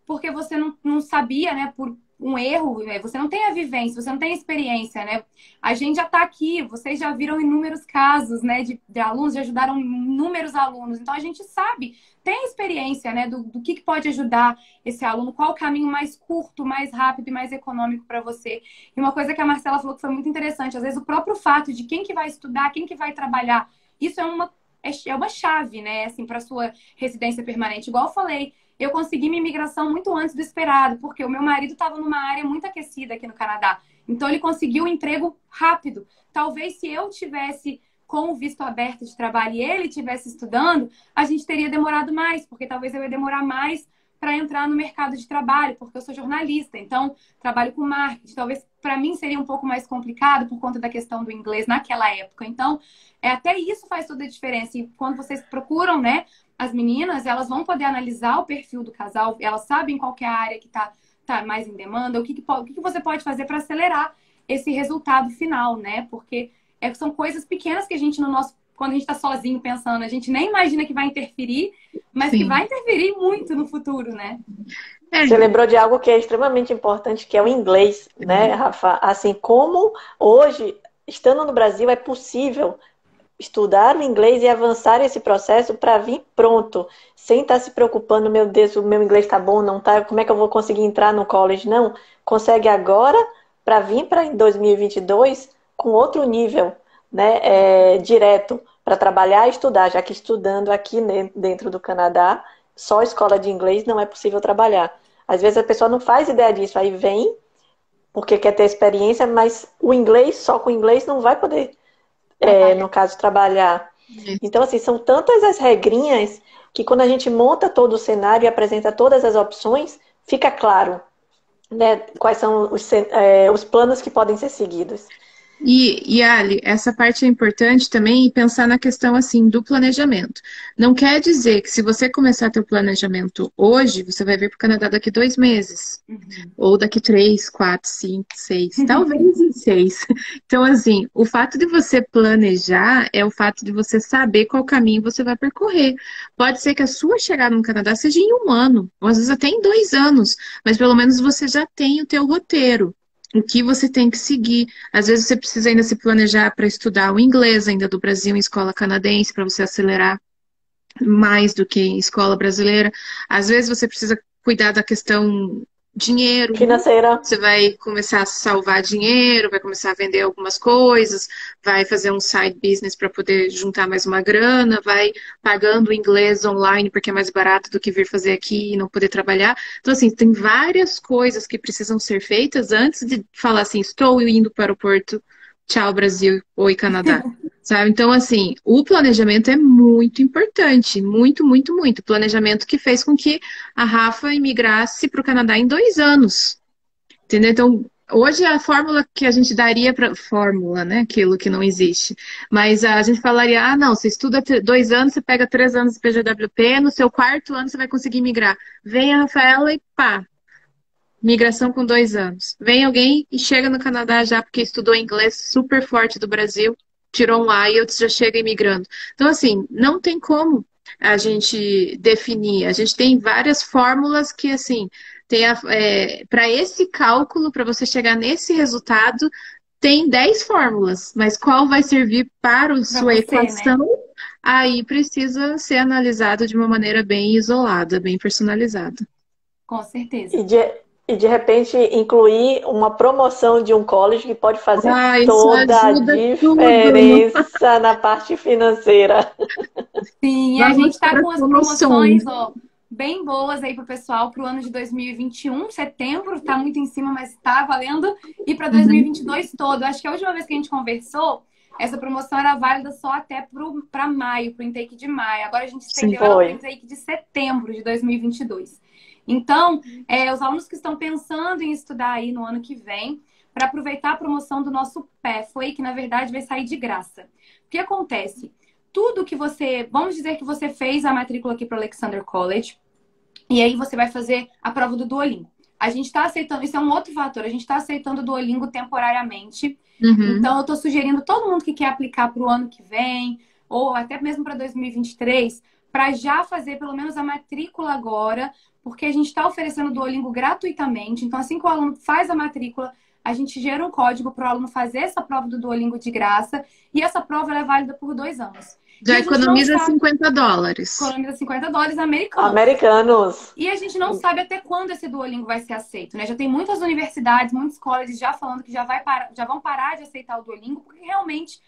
porque você não, não sabia, né, por um erro, né? você não tem a vivência, você não tem a experiência, né? A gente já está aqui, vocês já viram inúmeros casos, né, de, de, alunos, já ajudaram inúmeros alunos, então a gente sabe, tem experiência, né, do, do que, que pode ajudar esse aluno, qual o caminho mais curto, mais rápido e mais econômico para você. E uma coisa que a Marcela falou que foi muito interessante, às vezes o próprio fato de quem que vai estudar, quem que vai trabalhar, isso é uma é, é uma chave, né, assim, para sua residência permanente. Igual eu falei, eu consegui minha imigração muito antes do esperado, porque o meu marido estava numa área muito aquecida aqui no Canadá. Então ele conseguiu um emprego rápido. Talvez se eu tivesse com o visto aberto de trabalho e ele tivesse estudando, a gente teria demorado mais, porque talvez eu ia demorar mais para entrar no mercado de trabalho, porque eu sou jornalista, então trabalho com marketing. Talvez para mim seria um pouco mais complicado por conta da questão do inglês naquela época. Então, é, até isso faz toda a diferença. E quando vocês procuram, né, as meninas, elas vão poder analisar o perfil do casal, elas sabem qual é a área que está tá mais em demanda, o que, que, o que, que você pode fazer para acelerar esse resultado final, né? Porque é, são coisas pequenas que a gente, no nosso quando a gente está sozinho pensando, a gente nem imagina que vai interferir, mas Sim. que vai interferir muito no futuro, né? É. Você lembrou de algo que é extremamente importante, que é o inglês, né, uhum. Rafa? Assim como hoje, estando no Brasil, é possível estudar o inglês e avançar esse processo para vir pronto, sem estar tá se preocupando, meu Deus, o meu inglês está bom, não tá? Como é que eu vou conseguir entrar no college? Não, consegue agora para vir para 2022 com outro nível, né, é, direto para trabalhar e estudar, já que estudando aqui dentro do Canadá, só escola de inglês não é possível trabalhar. Às vezes a pessoa não faz ideia disso, aí vem porque quer ter experiência, mas o inglês, só com o inglês, não vai poder, é, no caso, trabalhar. Então, assim, são tantas as regrinhas que quando a gente monta todo o cenário e apresenta todas as opções, fica claro né, quais são os, é, os planos que podem ser seguidos. E, e Ali, essa parte é importante também pensar na questão assim do planejamento. Não quer dizer que se você começar teu planejamento hoje, você vai vir para o Canadá daqui dois meses. Uhum. Ou daqui três, quatro, cinco, seis, talvez em seis. Então, assim, o fato de você planejar é o fato de você saber qual caminho você vai percorrer. Pode ser que a sua chegada no Canadá seja em um ano, ou às vezes até em dois anos, mas pelo menos você já tem o teu roteiro o que você tem que seguir. Às vezes você precisa ainda se planejar para estudar o inglês ainda do Brasil em escola canadense, para você acelerar mais do que em escola brasileira. Às vezes você precisa cuidar da questão dinheiro. Financeira. Você vai começar a salvar dinheiro, vai começar a vender algumas coisas, vai fazer um side business para poder juntar mais uma grana, vai pagando inglês online porque é mais barato do que vir fazer aqui e não poder trabalhar. Então, assim, tem várias coisas que precisam ser feitas antes de falar assim, estou indo para o Porto, tchau Brasil, oi Canadá. Sabe? Então, assim, o planejamento é muito importante, muito, muito, muito. Planejamento que fez com que a Rafa imigrasse para o Canadá em dois anos. Entendeu? Então, hoje a fórmula que a gente daria para. Fórmula, né? Aquilo que não existe. Mas a gente falaria: ah, não, você estuda dois anos, você pega três anos de PGWP, no seu quarto ano você vai conseguir migrar. Vem a Rafaela e pá, migração com dois anos. Vem alguém e chega no Canadá já porque estudou inglês super forte do Brasil, tirou um IELTS, já chega imigrando. Então, assim, não tem como a gente definir. A gente tem várias fórmulas que, assim, tem é, para esse cálculo, para você chegar nesse resultado, tem 10 fórmulas, mas qual vai servir para a sua você, equação? Né? Aí precisa ser analisado de uma maneira bem isolada, bem personalizada. Com certeza. E de, e de repente incluir uma promoção de um college que pode fazer ah, toda a diferença tudo. na parte financeira. Sim, e a gente está com as promoções ó, bem boas aí para o pessoal para o ano de 2021, setembro, está muito em cima, mas está valendo, e para 2022 uhum. todo. Acho que a última vez que a gente conversou, essa promoção era válida só até para maio, para o intake de maio. Agora a gente estendeu para o intake de setembro de 2022. Então, é, os alunos que estão pensando em estudar aí no ano que vem, para aproveitar a promoção do nosso PEFWay, que na verdade vai sair de graça. O que acontece? Tudo que você. Vamos dizer que você fez a matrícula aqui para o Alexander College, e aí você vai fazer a prova do Duolingo. A gente está aceitando, isso é um outro fator, a gente está aceitando o Duolingo temporariamente. Uhum. Então, eu estou sugerindo todo mundo que quer aplicar para o ano que vem, ou até mesmo para 2023, para já fazer pelo menos a matrícula agora, porque a gente está oferecendo o Duolingo gratuitamente. Então, assim que o aluno faz a matrícula, a gente gera um código para o aluno fazer essa prova do Duolingo de graça. E essa prova é válida por dois anos. Já economiza sabe... 50 dólares. Economiza 50 dólares americanos. Americanos. E a gente não sabe até quando esse Duolingo vai ser aceito, né? Já tem muitas universidades, muitos colleges já falando que já, vai parar, já vão parar de aceitar o Duolingo, porque realmente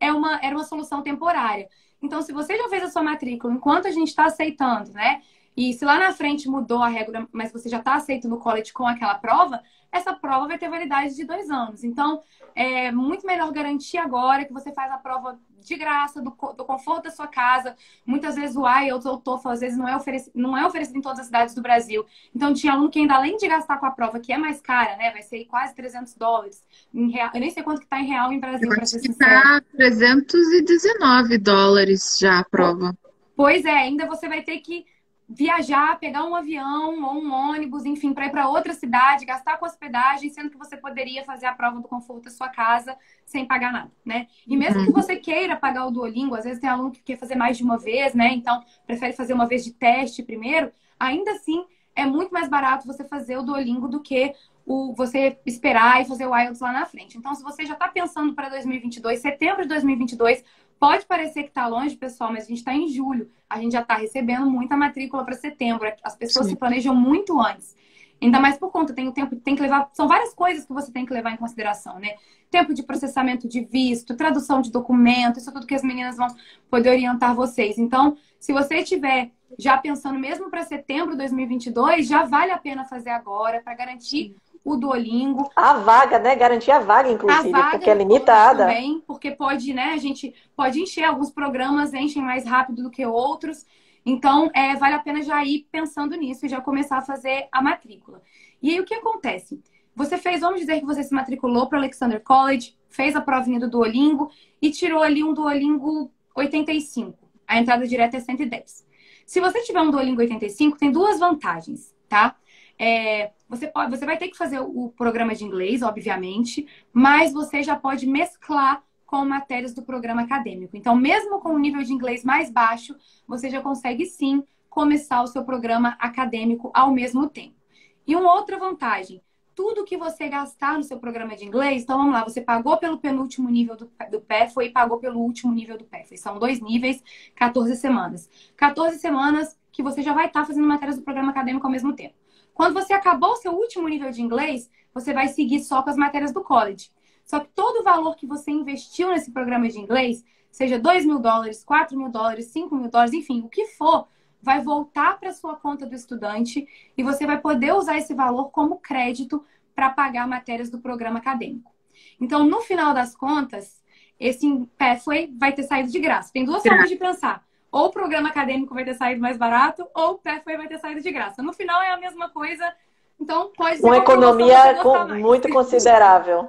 é uma, era uma solução temporária. Então, se você já fez a sua matrícula enquanto a gente está aceitando, né? E se lá na frente mudou a regra, mas você já está aceito no college com aquela prova, essa prova vai ter validade de dois anos. Então, é muito melhor garantir agora que você faz a prova de graça, do, do conforto da sua casa. Muitas vezes o IELTS ou o TOEFL, às vezes, não é, oferecido, não é oferecido em todas as cidades do Brasil. Então, tinha aluno que ainda, além de gastar com a prova, que é mais cara, né? Vai ser quase 300 dólares. Em real, eu nem sei quanto que está em real em Brasil, para ser sincero. Está 319 dólares já a prova. Pois é, ainda você vai ter que viajar, pegar um avião ou um ônibus, enfim, para ir para outra cidade, gastar com hospedagem, sendo que você poderia fazer a prova do conforto da sua casa sem pagar nada, né? E mesmo uhum. que você queira pagar o Duolingo, às vezes tem aluno que quer fazer mais de uma vez, né? Então, prefere fazer uma vez de teste primeiro, ainda assim é muito mais barato você fazer o Duolingo do que o você esperar e fazer o IELTS lá na frente. Então, se você já está pensando para 2022, setembro de 2022, Pode parecer que está longe, pessoal, mas a gente está em julho. A gente já está recebendo muita matrícula para setembro. As pessoas Sim. se planejam muito antes. Ainda mais por conta, tem o tempo, tem que levar. São várias coisas que você tem que levar em consideração, né? Tempo de processamento de visto, tradução de documento, isso é tudo que as meninas vão poder orientar vocês. Então, se você estiver já pensando mesmo para setembro de 2022, já vale a pena fazer agora para garantir o Duolingo. A vaga, né? Garantir a vaga, inclusive, a vaga porque é limitada. Também, porque pode, né? A gente pode encher, alguns programas enchem mais rápido do que outros. Então, é, vale a pena já ir pensando nisso e já começar a fazer a matrícula. E aí, o que acontece? Você fez, vamos dizer que você se matriculou para o Alexander College, fez a provinha do Duolingo e tirou ali um Duolingo 85. A entrada direta é 110. Se você tiver um Duolingo 85, tem duas vantagens, tá? É, você, pode, você vai ter que fazer o programa de inglês, obviamente, mas você já pode mesclar com matérias do programa acadêmico. Então, mesmo com o nível de inglês mais baixo, você já consegue sim começar o seu programa acadêmico ao mesmo tempo. E uma outra vantagem, tudo que você gastar no seu programa de inglês, então vamos lá, você pagou pelo penúltimo nível do, do PEF e pagou pelo último nível do PEF. São dois níveis, 14 semanas. 14 semanas que você já vai estar fazendo matérias do programa acadêmico ao mesmo tempo. Quando você acabou o seu último nível de inglês, você vai seguir só com as matérias do college. Só que todo o valor que você investiu nesse programa de inglês, seja 2 mil dólares, 4 mil dólares, 5 mil dólares, enfim, o que for, vai voltar para sua conta do estudante e você vai poder usar esse valor como crédito para pagar matérias do programa acadêmico. Então, no final das contas, esse Pathway vai ter saído de graça. Tem duas formas de pensar. Ou o programa acadêmico vai ter saído mais barato, ou o Pathway vai ter saído de graça. No final é a mesma coisa então, pode ser uma economia com, muito considerável.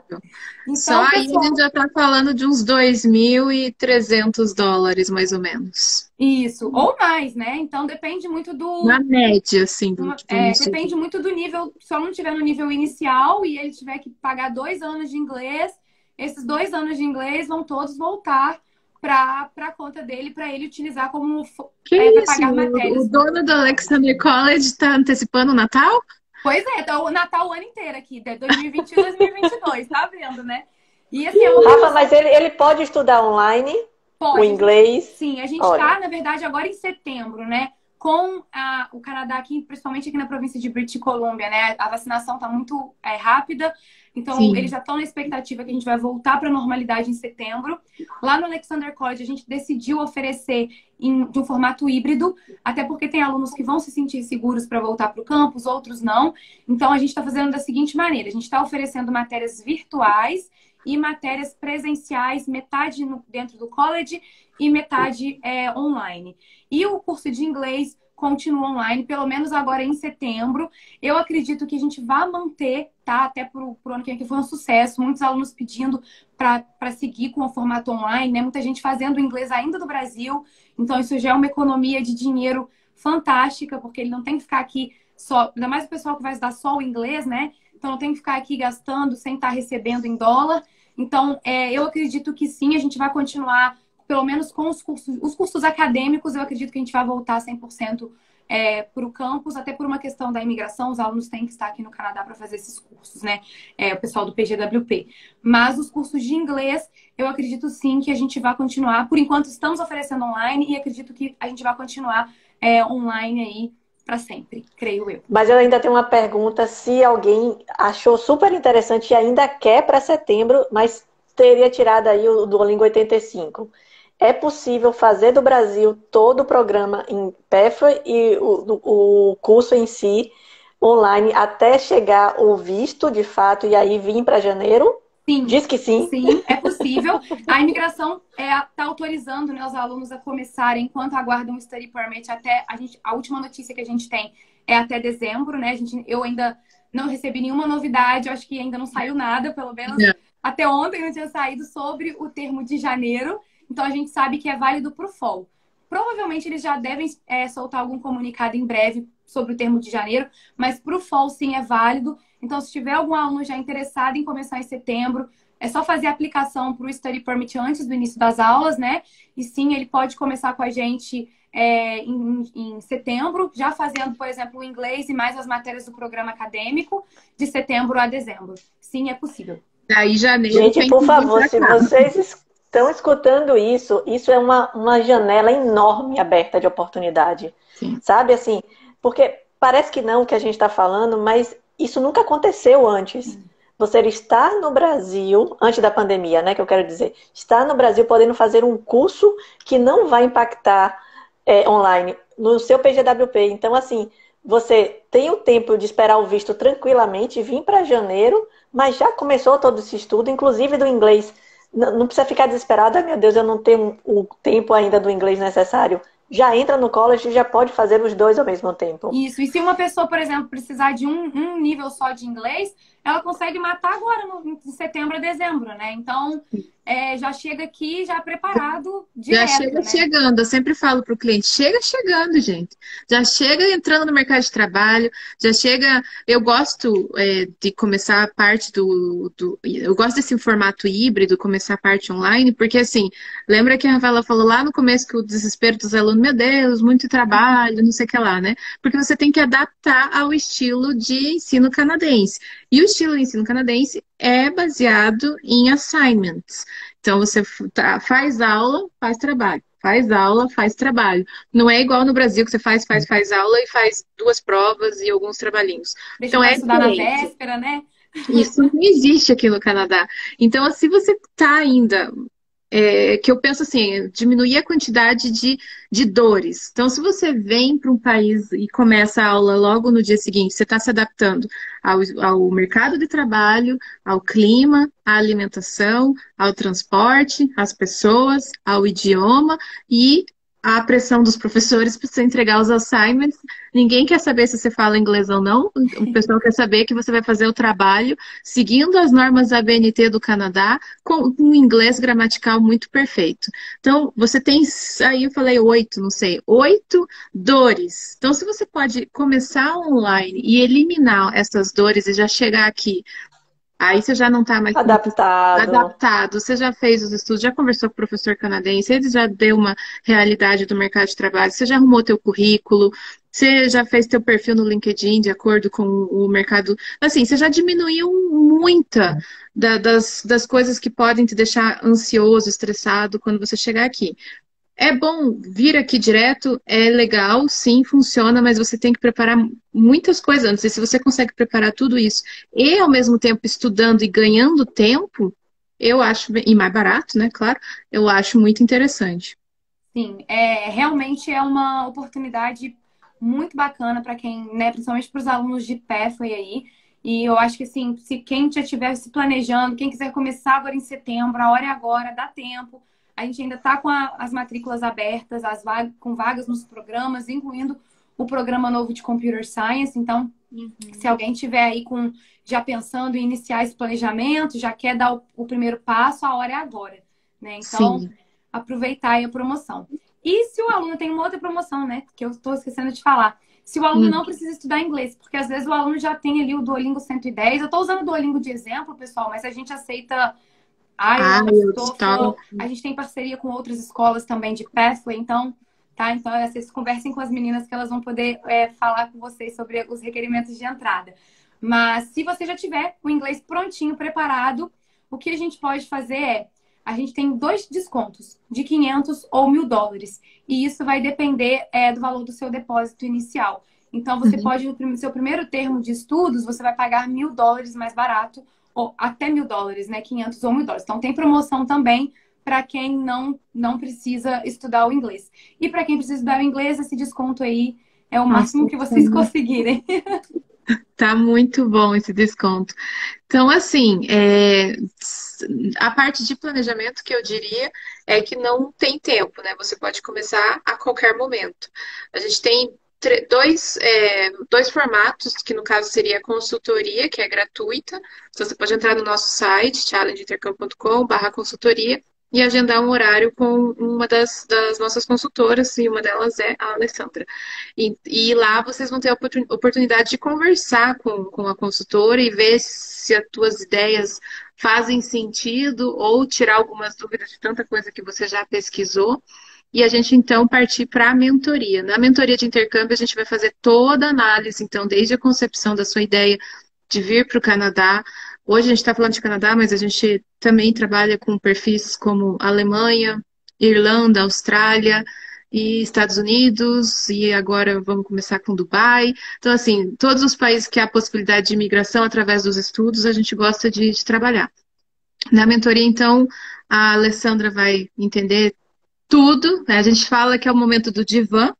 Então, Só aí pessoal... a gente já está falando de uns 2.300 dólares, mais ou menos. Isso, ou mais, né? Então depende muito do. Na média, assim. Do, é, depende muito do nível. Se eu não estiver no nível inicial e ele tiver que pagar dois anos de inglês, esses dois anos de inglês vão todos voltar para a conta dele, para ele utilizar como que é, isso? pagar matérias. O dono do Alexander College está antecipando o Natal? Pois é, então o Natal o ano inteiro aqui, de 2021 2022, tá vendo, né? E assim, é Rafa, mas ele, ele pode estudar online? Pode. O inglês? Sim, a gente está, na verdade, agora em setembro, né? Com a, o Canadá aqui, principalmente aqui na província de British Columbia, né? A vacinação está muito é, rápida. Então, Sim. eles já estão na expectativa que a gente vai voltar para a normalidade em setembro. Lá no Alexander College, a gente decidiu oferecer em, de um formato híbrido, até porque tem alunos que vão se sentir seguros para voltar para o campus, outros não. Então, a gente está fazendo da seguinte maneira: a gente está oferecendo matérias virtuais e matérias presenciais, metade no, dentro do college e metade é, online. E o curso de inglês continua online, pelo menos agora em setembro. Eu acredito que a gente vai manter, tá? Até pro, pro ano que vem, que foi um sucesso. Muitos alunos pedindo para seguir com o formato online, né? Muita gente fazendo inglês ainda do Brasil. Então, isso já é uma economia de dinheiro fantástica, porque ele não tem que ficar aqui só, ainda mais o pessoal que vai estudar só o inglês, né? Então, não tem que ficar aqui gastando sem estar recebendo em dólar. Então, é, eu acredito que sim, a gente vai continuar pelo menos com os cursos, os cursos acadêmicos, eu acredito que a gente vai voltar 100% é, para o campus, até por uma questão da imigração, os alunos têm que estar aqui no Canadá para fazer esses cursos, né? É, o pessoal do PGWP. Mas os cursos de inglês, eu acredito sim que a gente vai continuar. Por enquanto, estamos oferecendo online e acredito que a gente vai continuar é, online aí para sempre, creio eu. Mas eu ainda tenho uma pergunta: se alguém achou super interessante e ainda quer para setembro, mas teria tirado aí o Duolingo 85 é possível fazer do Brasil todo o programa em PEFA e o, o curso em si online até chegar o visto de fato e aí vir para janeiro? Sim. Diz que sim. Sim, é possível. A imigração está é, autorizando né, os alunos a começarem enquanto aguardam o study permit até a gente. A última notícia que a gente tem é até dezembro, né? A gente, eu ainda não recebi nenhuma novidade, acho que ainda não saiu nada, pelo menos é. até ontem não tinha saído sobre o termo de janeiro. Então a gente sabe que é válido para o FOL. Provavelmente eles já devem é, soltar algum comunicado em breve sobre o termo de janeiro, mas para o FOL sim é válido. Então, se tiver algum aluno já interessado em começar em setembro, é só fazer a aplicação para o Study Permit antes do início das aulas, né? E sim, ele pode começar com a gente é, em, em, setembro, já fazendo, por exemplo, o inglês e mais as matérias do programa acadêmico, de setembro a dezembro. Sim, é possível. Daí janeiro. Gente, por favor, se vocês estão escutando isso, isso é uma, uma janela enorme aberta de oportunidade. Sim. Sabe assim? Porque parece que não que a gente está falando, mas isso nunca aconteceu antes. Você está no Brasil, antes da pandemia, né? Que eu quero dizer, está no Brasil podendo fazer um curso que não vai impactar é, online no seu PGWP. Então, assim, você tem o tempo de esperar o visto tranquilamente, vir para janeiro, mas já começou todo esse estudo, inclusive do inglês não, precisa ficar desesperada, meu Deus, eu não tenho o tempo ainda do inglês necessário. Já entra no college e já pode fazer os dois ao mesmo tempo. Isso. E se uma pessoa, por exemplo, precisar de um, um nível só de inglês, ela consegue matar agora, no, de setembro a dezembro, né? Então, é, já chega aqui já preparado direto, Já chega né? chegando. Eu sempre falo para o cliente, chega chegando, gente. Já chega entrando no mercado de trabalho, já chega... Eu gosto é, de começar a parte do, do... Eu gosto desse formato híbrido, começar a parte online, porque assim, lembra que a Rafaela falou lá no começo que o desespero dos alunos, meu Deus, muito trabalho, não sei o que lá, né? Porque você tem que adaptar ao estilo de ensino canadense. E o estilo de ensino canadense é baseado em assignments. Então você tá, faz aula, faz trabalho. Faz aula, faz trabalho. Não é igual no Brasil que você faz, faz, faz aula e faz duas provas e alguns trabalhinhos. Deixa então é estudar na véspera, né? Isso não existe aqui no Canadá. Então, se você está ainda é, que eu penso assim, diminuir a quantidade de, de dores. Então, se você vem para um país e começa a aula logo no dia seguinte, você está se adaptando ao, ao mercado de trabalho, ao clima, à alimentação, ao transporte, às pessoas, ao idioma e a pressão dos professores para você entregar os assignments. Ninguém quer saber se você fala inglês ou não. O pessoal quer saber que você vai fazer o trabalho seguindo as normas ABNT do Canadá com um inglês gramatical muito perfeito. Então, você tem, aí eu falei oito, não sei, oito dores. Então, se você pode começar online e eliminar essas dores e já chegar aqui Aí você já não está mais adaptado. adaptado. Você já fez os estudos, já conversou com o professor canadense, ele já deu uma realidade do mercado de trabalho, você já arrumou teu currículo, você já fez teu perfil no LinkedIn de acordo com o mercado. Assim, você já diminuiu muita da, das, das coisas que podem te deixar ansioso, estressado quando você chegar aqui. É bom vir aqui direto, é legal, sim, funciona, mas você tem que preparar muitas coisas antes. E se você consegue preparar tudo isso e ao mesmo tempo estudando e ganhando tempo, eu acho, e mais barato, né? Claro, eu acho muito interessante. Sim, é, realmente é uma oportunidade muito bacana para quem, né, principalmente para os alunos de Pathway aí. E eu acho que assim, se quem já estiver se planejando, quem quiser começar agora em setembro, a hora é agora, dá tempo. A gente ainda está com a, as matrículas abertas, as vagas, com vagas nos programas, incluindo o programa novo de Computer Science. Então, uhum. se alguém tiver aí com já pensando em iniciar esse planejamento, já quer dar o, o primeiro passo, a hora é agora. Né? Então, Sim. aproveitar aí a promoção. E se o aluno tem uma outra promoção, né? Que eu estou esquecendo de falar. Se o aluno hum. não precisa estudar inglês, porque às vezes o aluno já tem ali o Duolingo 110. Eu estou usando o Duolingo de exemplo, pessoal, mas a gente aceita A gente tem parceria com outras escolas também de Pathway, então, tá? Então, vocês conversem com as meninas que elas vão poder é, falar com vocês sobre os requerimentos de entrada. Mas se você já tiver o inglês prontinho, preparado, o que a gente pode fazer é a gente tem dois descontos de 500 ou mil dólares. E isso vai depender é, do valor do seu depósito inicial. Então, você uhum. pode, no seu primeiro termo de estudos, você vai pagar mil dólares mais barato ou até mil dólares, né? 500 ou mil dólares. Então tem promoção também para quem não, não precisa estudar o inglês. E para quem precisa estudar o inglês, esse desconto aí é o máximo que vocês conseguirem. Tá muito bom esse desconto. Então, assim, é, a parte de planejamento que eu diria é que não tem tempo, né? Você pode começar a qualquer momento. A gente tem dois, é, dois formatos, que no caso seria a consultoria, que é gratuita. Então, você pode entrar no nosso site, challengeintercampo.com barra consultoria, e agendar um horário com uma das, das nossas consultoras, e uma delas é a Alessandra. E, e lá vocês vão ter a oportunidade de conversar com, com a consultora e ver se as tuas ideias fazem sentido ou tirar algumas dúvidas de tanta coisa que você já pesquisou e a gente então partir para a mentoria. Na mentoria de intercâmbio, a gente vai fazer toda a análise, então, desde a concepção da sua ideia de vir para o Canadá. Hoje a gente está falando de Canadá, mas a gente também trabalha com perfis como Alemanha, Irlanda, Austrália e Estados Unidos, e agora vamos começar com Dubai. Então, assim, todos os países que há possibilidade de imigração através dos estudos, a gente gosta de, de trabalhar. Na mentoria, então, a Alessandra vai entender tudo. Né? A gente fala que é o momento do divã,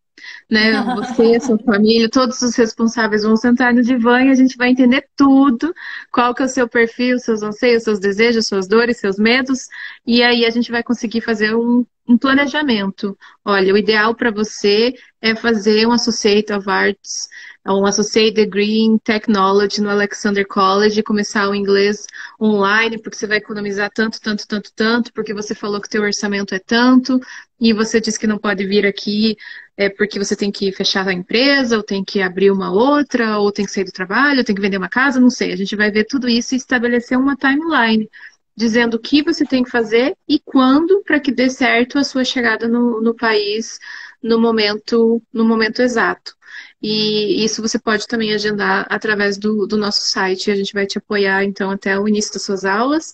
né? Você, sua família, todos os responsáveis vão sentar no divã e a gente vai entender tudo, qual que é o seu perfil, seus anseios, seus desejos, suas dores, seus medos, e aí a gente vai conseguir fazer um, um planejamento. Olha, o ideal para você é fazer um Associate of Arts um Associate Degree in Technology no Alexander College e começar o inglês online, porque você vai economizar tanto, tanto, tanto, tanto, porque você falou que teu orçamento é tanto, e você disse que não pode vir aqui é porque você tem que fechar a empresa, ou tem que abrir uma outra, ou tem que sair do trabalho, ou tem que vender uma casa, não sei. A gente vai ver tudo isso e estabelecer uma timeline dizendo o que você tem que fazer e quando para que dê certo a sua chegada no, no país no momento, no momento exato. E isso você pode também agendar através do, do nosso site. A gente vai te apoiar, então, até o início das suas aulas.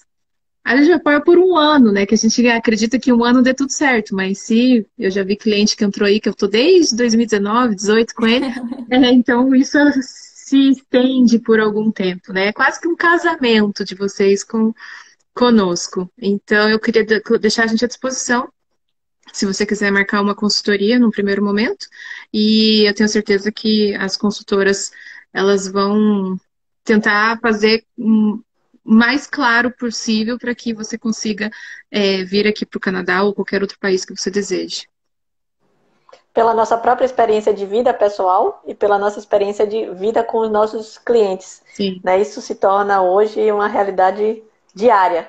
a gente apoia por um ano, né? Que a gente acredita que um ano dê tudo certo, mas se eu já vi cliente que entrou aí, que eu tô desde 2019, 18 com ele, é, então isso se estende por algum tempo, né? É quase que um casamento de vocês com conosco. Então eu queria deixar a gente à disposição se você quiser marcar uma consultoria no primeiro momento. E eu tenho certeza que as consultoras elas vão tentar fazer o mais claro possível para que você consiga é, vir aqui para o Canadá ou qualquer outro país que você deseje. Pela nossa própria experiência de vida pessoal e pela nossa experiência de vida com os nossos clientes. Sim. Né? Isso se torna hoje uma realidade diária.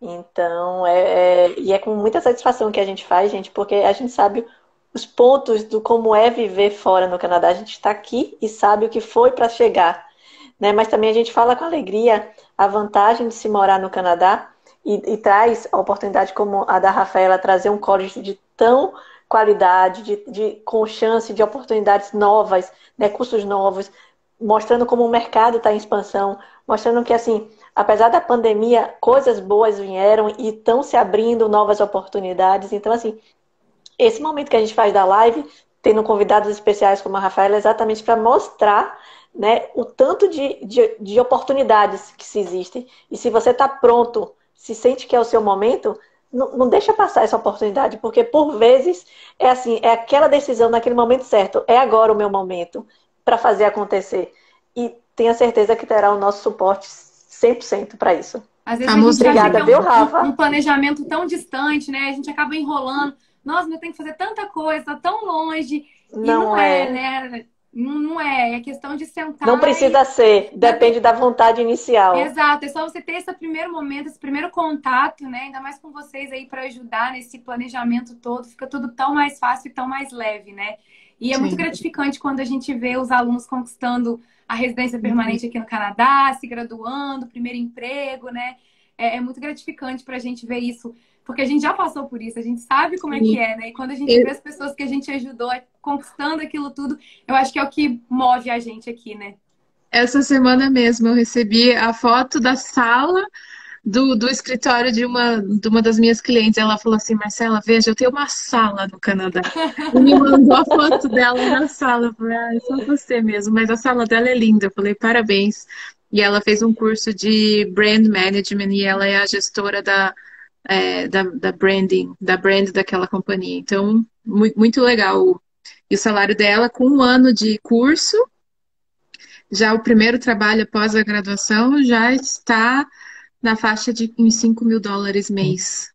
Então, é, é, e é com muita satisfação que a gente faz, gente, porque a gente sabe os pontos do como é viver fora no Canadá. A gente está aqui e sabe o que foi para chegar. Né? Mas também a gente fala com alegria a vantagem de se morar no Canadá e, e traz a oportunidade como a da Rafaela trazer um college de tão qualidade, de, de, com chance de oportunidades novas, né, cursos novos, mostrando como o mercado está em expansão, mostrando que assim apesar da pandemia, coisas boas vieram e estão se abrindo novas oportunidades. Então, assim, esse momento que a gente faz da live, tendo convidados especiais como a Rafaela, é exatamente para mostrar né, o tanto de, de, de, oportunidades que se existem. E se você está pronto, se sente que é o seu momento, não, não deixa passar essa oportunidade, porque por vezes é assim, é aquela decisão naquele momento certo, é agora o meu momento para fazer acontecer. E tenha certeza que terá o nosso suporte 100% para isso. Às vezes a gente obrigada, acha que é um, Rafa? um planejamento tão distante, né? A gente acaba enrolando. Nossa, mas tem que fazer tanta coisa, tá tão longe. Não, e não é, é né? Não, não é, é questão de sentar. Não precisa e... ser, depende da vontade inicial. Exato, é só você ter esse primeiro momento, esse primeiro contato, né? Ainda mais com vocês aí para ajudar nesse planejamento todo, fica tudo tão mais fácil e tão mais leve, né? E é Sim. muito gratificante quando a gente vê os alunos conquistando a residência uhum. permanente aqui no Canadá, se graduando, primeiro emprego, né? É, é muito gratificante para a gente ver isso, porque a gente já passou por isso, a gente sabe como é que é, né? E quando a gente vê as pessoas que a gente ajudou conquistando aquilo tudo, eu acho que é o que move a gente aqui, né? Essa semana mesmo eu recebi a foto da sala do, do escritório de uma, de uma das minhas clientes. Ela falou assim, Marcela, veja, eu tenho uma sala no Canadá. E me mandou a foto dela na sala. Eu falei, ah, é só você mesmo. Mas a sala dela é linda. Eu falei, parabéns. E ela fez um curso de brand management e ela é a gestora da, é, da, da, branding, da brand daquela companhia. Então, muito, legal. E o salário dela, com um ano de curso, já o primeiro trabalho após a graduação, já está na faixa de uns 5 mil dólares mês.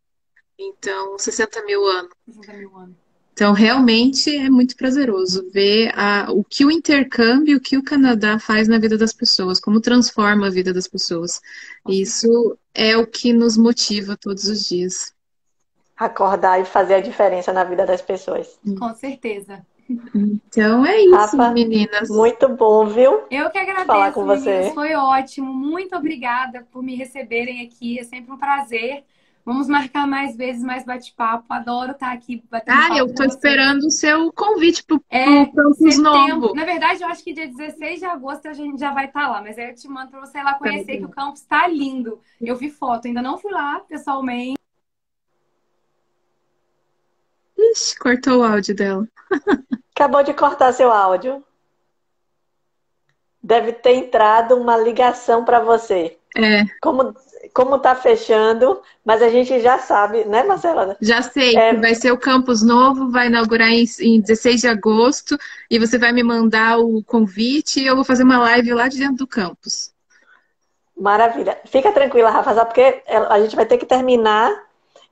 Então, 60 mil ano. 60 mil ano. Então, realmente é muito prazeroso ver a, o que o intercâmbio, o que o Canadá faz na vida das pessoas, como transforma a vida das pessoas. Isso é o que nos motiva todos os dias. Acordar e fazer a diferença na vida das pessoas. Com certeza. Então é isso, Rafa, meninas. Muito bom, viu? Eu que agradeço, falar com meninas. você. Foi ótimo. Muito obrigada por me receberem aqui. É sempre um prazer. Vamos marcar mais vezes, mais bate-papo. Adoro estar aqui batendo Ah, eu tô esperando o seu convite pro, é, pro Campus Novo. Na verdade, eu acho que dia 16 de agosto a gente já vai estar tá lá. Mas aí eu te mando para você ir lá conhecer, que o campus está lindo. Eu vi foto, ainda não fui lá pessoalmente. Ixi, cortou o áudio dela. Acabou de cortar seu áudio. Deve ter entrado uma ligação para você. É. Como como tá fechando, mas a gente já sabe, né, Marcela? Já sei, é... vai ser o campus novo, vai inaugurar em, em 16 de agosto, e você vai me mandar o convite e eu vou fazer uma live lá de dentro do campus. Maravilha. Fica tranquila, Rafa, porque a gente vai ter que terminar.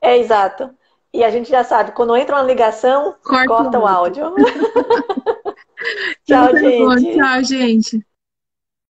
É exato. E a gente já sabe, quando entra uma ligação, corta, corta o áudio. Tchau, gente. Tchau, gente.